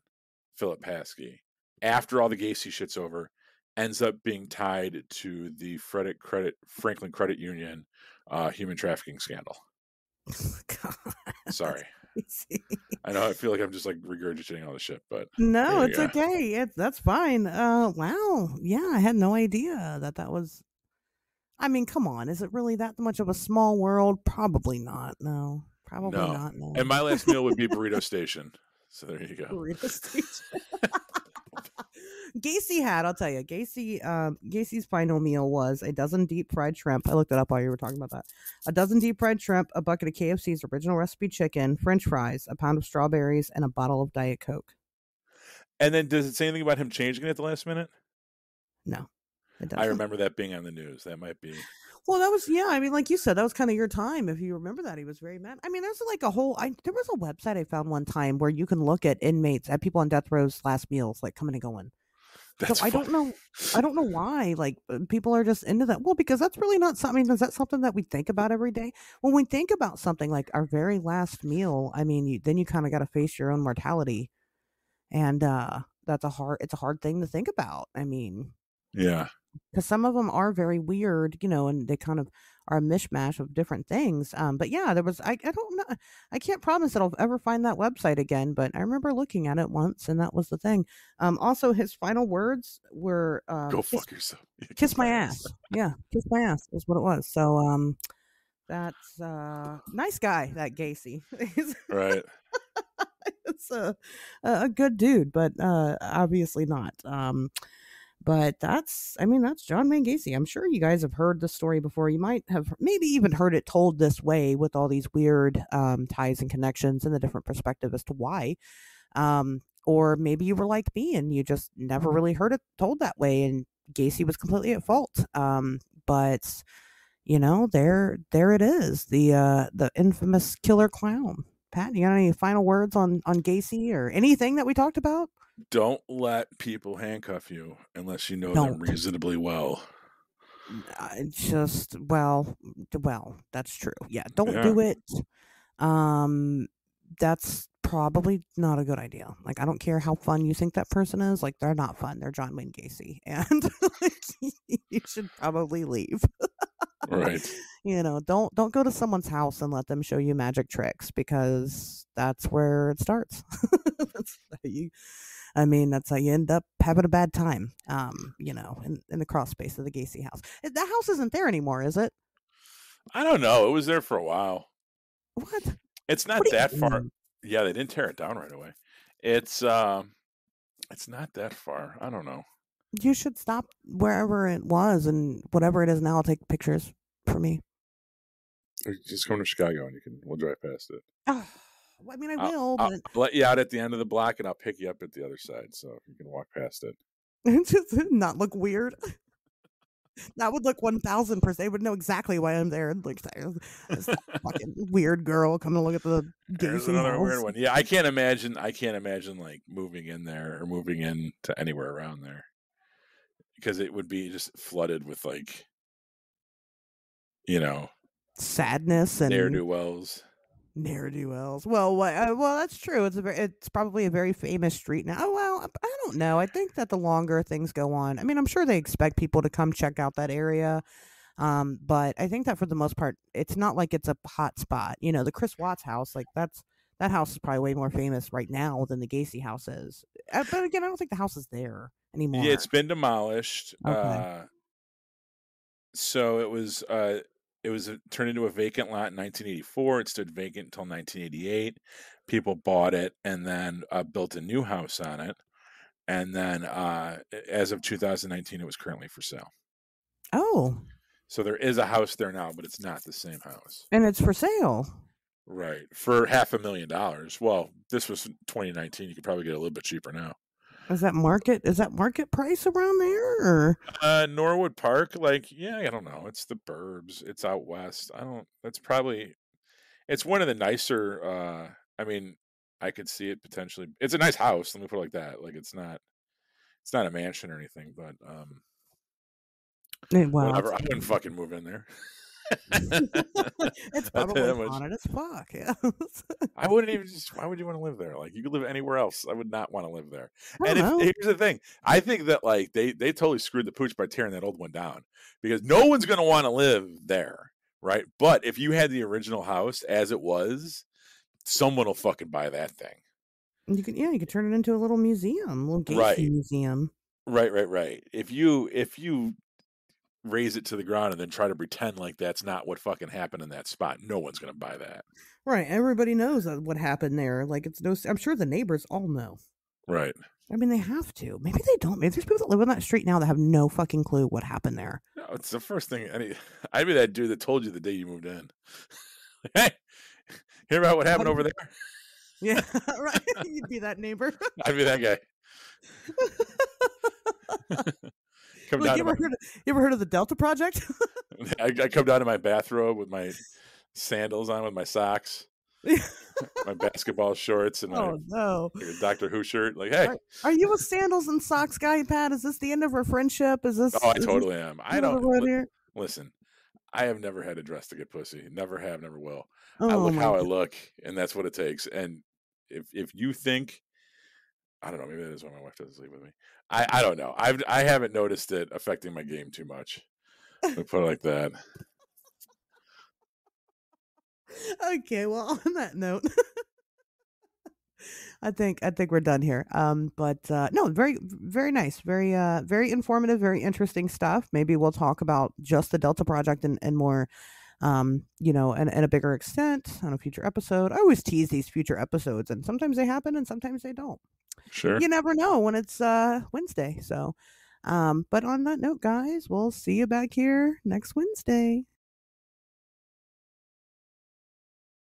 Philip Paske, after all the Gacy shit's over, ends up being tied to the Frederick Credit Franklin Credit Union uh, human trafficking scandal. *laughs* God. Sorry. I know. I feel like I'm just like regurgitating all the shit, but no, it's go. okay. It's that's fine. Uh, wow. Yeah, I had no idea that that was. I mean, come on. Is it really that much of a small world? Probably not. No, probably no. not. No. And my last meal would be *laughs* burrito station. So there you go. Burrito station. *laughs* Gacy had, I'll tell you, Gacy, um, Gacy's final meal was a dozen deep fried shrimp. I looked it up while you were talking about that. A dozen deep fried shrimp, a bucket of KFC's original recipe chicken, French fries, a pound of strawberries, and a bottle of Diet Coke. And then does it say anything about him changing it at the last minute? No. I remember that being on the news. That might be. Well, that was yeah. I mean, like you said, that was kind of your time. If you remember that, he was very mad. I mean, there's like a whole. I there was a website I found one time where you can look at inmates at people on death row's last meals, like coming and going. *laughs* That's so I don't know. I don't know why. Like uh, people are just into that. Well, because that's really not something. Is that something that we think about every day? When we think about something like our very last meal, I mean, you, then you kind of got to face your own mortality, and uh that's a hard. It's a hard thing to think about. I mean, Yeah. Because some of them are very weird, you know, and they kind of are a mishmash of different things. Um, but yeah, there was I, I don't know I can't promise that I'll ever find that website again, but I remember looking at it once and that was the thing. Um, also his final words were um, Go kiss, fuck yourself. *laughs* Yeah, kiss my ass. Yeah, kiss my ass is what it was. So um, that's uh nice guy that Gacy. *laughs* Right. *laughs* it's a a good dude, but uh obviously not. Um but that's I mean that's John Wayne Gacy. I'm sure you guys have heard the story before. You might have maybe even heard it told this way with all these weird um ties and connections and the different perspective as to why. Um or maybe you were like me and you just never really heard it told that way and Gacy was completely at fault. Um but you know, there there it is. The uh the infamous killer clown. Pat, you got any final words on on Gacy or anything that we talked about? Don't let people handcuff you unless you know Don't. them reasonably well. I just well, well, that's true. Yeah, don't Yeah. do it. Um, that's probably not a good idea. Like, I don't care how fun you think that person is. Like, they're not fun. They're John Wayne Gacy, *laughs* and like, *laughs* you should probably leave. *laughs* Right. *laughs* you know don't don't go to someone's house and let them show you magic tricks because that's where it starts *laughs* you i mean that's how you end up having a bad time um you know in, in the cross space of the gacy house Eh, that house isn't there anymore is it I don't know. It was there for a while. what It's not What that far. mean? Yeah, they didn't tear it down right away. It's um it's not that far. I don't know. You should stop wherever it was and whatever it is now i'll take pictures for me Just come to Chicago and you can we'll drive past it. oh, i mean i I'll- will I'll, but I'll let you out at the end of the block and I'll pick you up at the other side so you can walk past it. *laughs* just not look weird. *laughs* That would look one thousand percent. They would know exactly why I'm there. Like *laughs* this fucking weird girl coming to look at the There's another weird one. Yeah, I can't imagine. I can't imagine like moving in there or moving in to anywhere around there because it would be just flooded with like, you know, Sadness and ne'er do wells. ne'er do wells. Well, wha- uh, well, that's true. It's a very, it's probably a very famous street now. Oh, Well, I don't know. I think that the longer things go on, I mean, I'm sure they expect people to come check out that area. Um, but I think that for the most part, it's not like it's a hot spot. You know, the Chris Watts house, like that's that house is probably way more famous right now than the Gacy house is. Uh, but again, I don't think the house is there anymore. Yeah, it's been demolished. Okay. Uh, so it was uh, it was uh, turned into a vacant lot in 1984. It stood vacant until 1988. People bought it and then uh, built a new house on it. And then, uh, as of 2019, it was currently for sale. oh, So there is a house there now, but it's not the same house. and it's for sale. Right. For half a million dollars. Well, this was 2019. You could probably get a little bit cheaper now. Is that market? Is that market price around there? Or Uh, Norwood Park, like, yeah, I don't know. It's the burbs. It's out west. I don't, that's probably, it's one of the nicer, uh, I mean, I could see it potentially. It's a nice house. Let me put it like that. Like, it's not, it's not a mansion or anything, but, um, well, whatever. I wouldn't fucking move in there. *laughs* *laughs* it's probably haunted as fuck. Yeah. *laughs* I wouldn't even just. Why would you want to live there? Like you could live anywhere else. I would not want to live there. And if, here's the thing, I think that like they they totally screwed the pooch by tearing that old one down because no one's gonna want to live there, right? But if you had the original house as it was, someone will fucking buy that thing. You can yeah, you could turn it into a little museum, little Gacy Right. museum. Right, right, right. If you if you raze it to the ground and then try to pretend like that's not what fucking happened in that spot, no one's gonna buy that. Right. Everybody knows what happened there. Like it's no. I'm sure the neighbors all know. Right. I mean, they have to. Maybe they don't. Maybe there's people that live on that street now that have no fucking clue what happened there. No, it's the first thing. Any, *laughs* I'd be that dude that told you the day you moved in. *laughs* hey, hear about what happened over there? Yeah, *laughs* right. You'd be that neighbor. I'd be that guy. Come down you, ever my, heard of, you ever heard of the Delta Project? *laughs* I, I come down to my bathrobe with my sandals on, with my socks, *laughs* my basketball shorts, and my oh no! like Doctor Who shirt. Like, hey, Are, are you a sandals and socks guy, Pat? Is this the end of our friendship? Is this? oh, I totally am. I don't li- listen. I have never had a dress to get pussy. Never have, never will. Oh, I look how I look, and that's what it takes. And if if you think, I don't know, maybe that is why my wife doesn't sleep with me. I I don't know. I've I haven't noticed it affecting my game too much. Let put it like that. okay well *laughs* on that note i think i think we're done here um but uh no very very nice very uh very informative very interesting stuff maybe we'll talk about just the delta project and, and more um you know and, and a bigger extent on a future episode. I always tease these future episodes and sometimes they happen and sometimes they don't. Sure. you never know when it's uh wednesday so um but on that note guys we'll see you back here next wednesday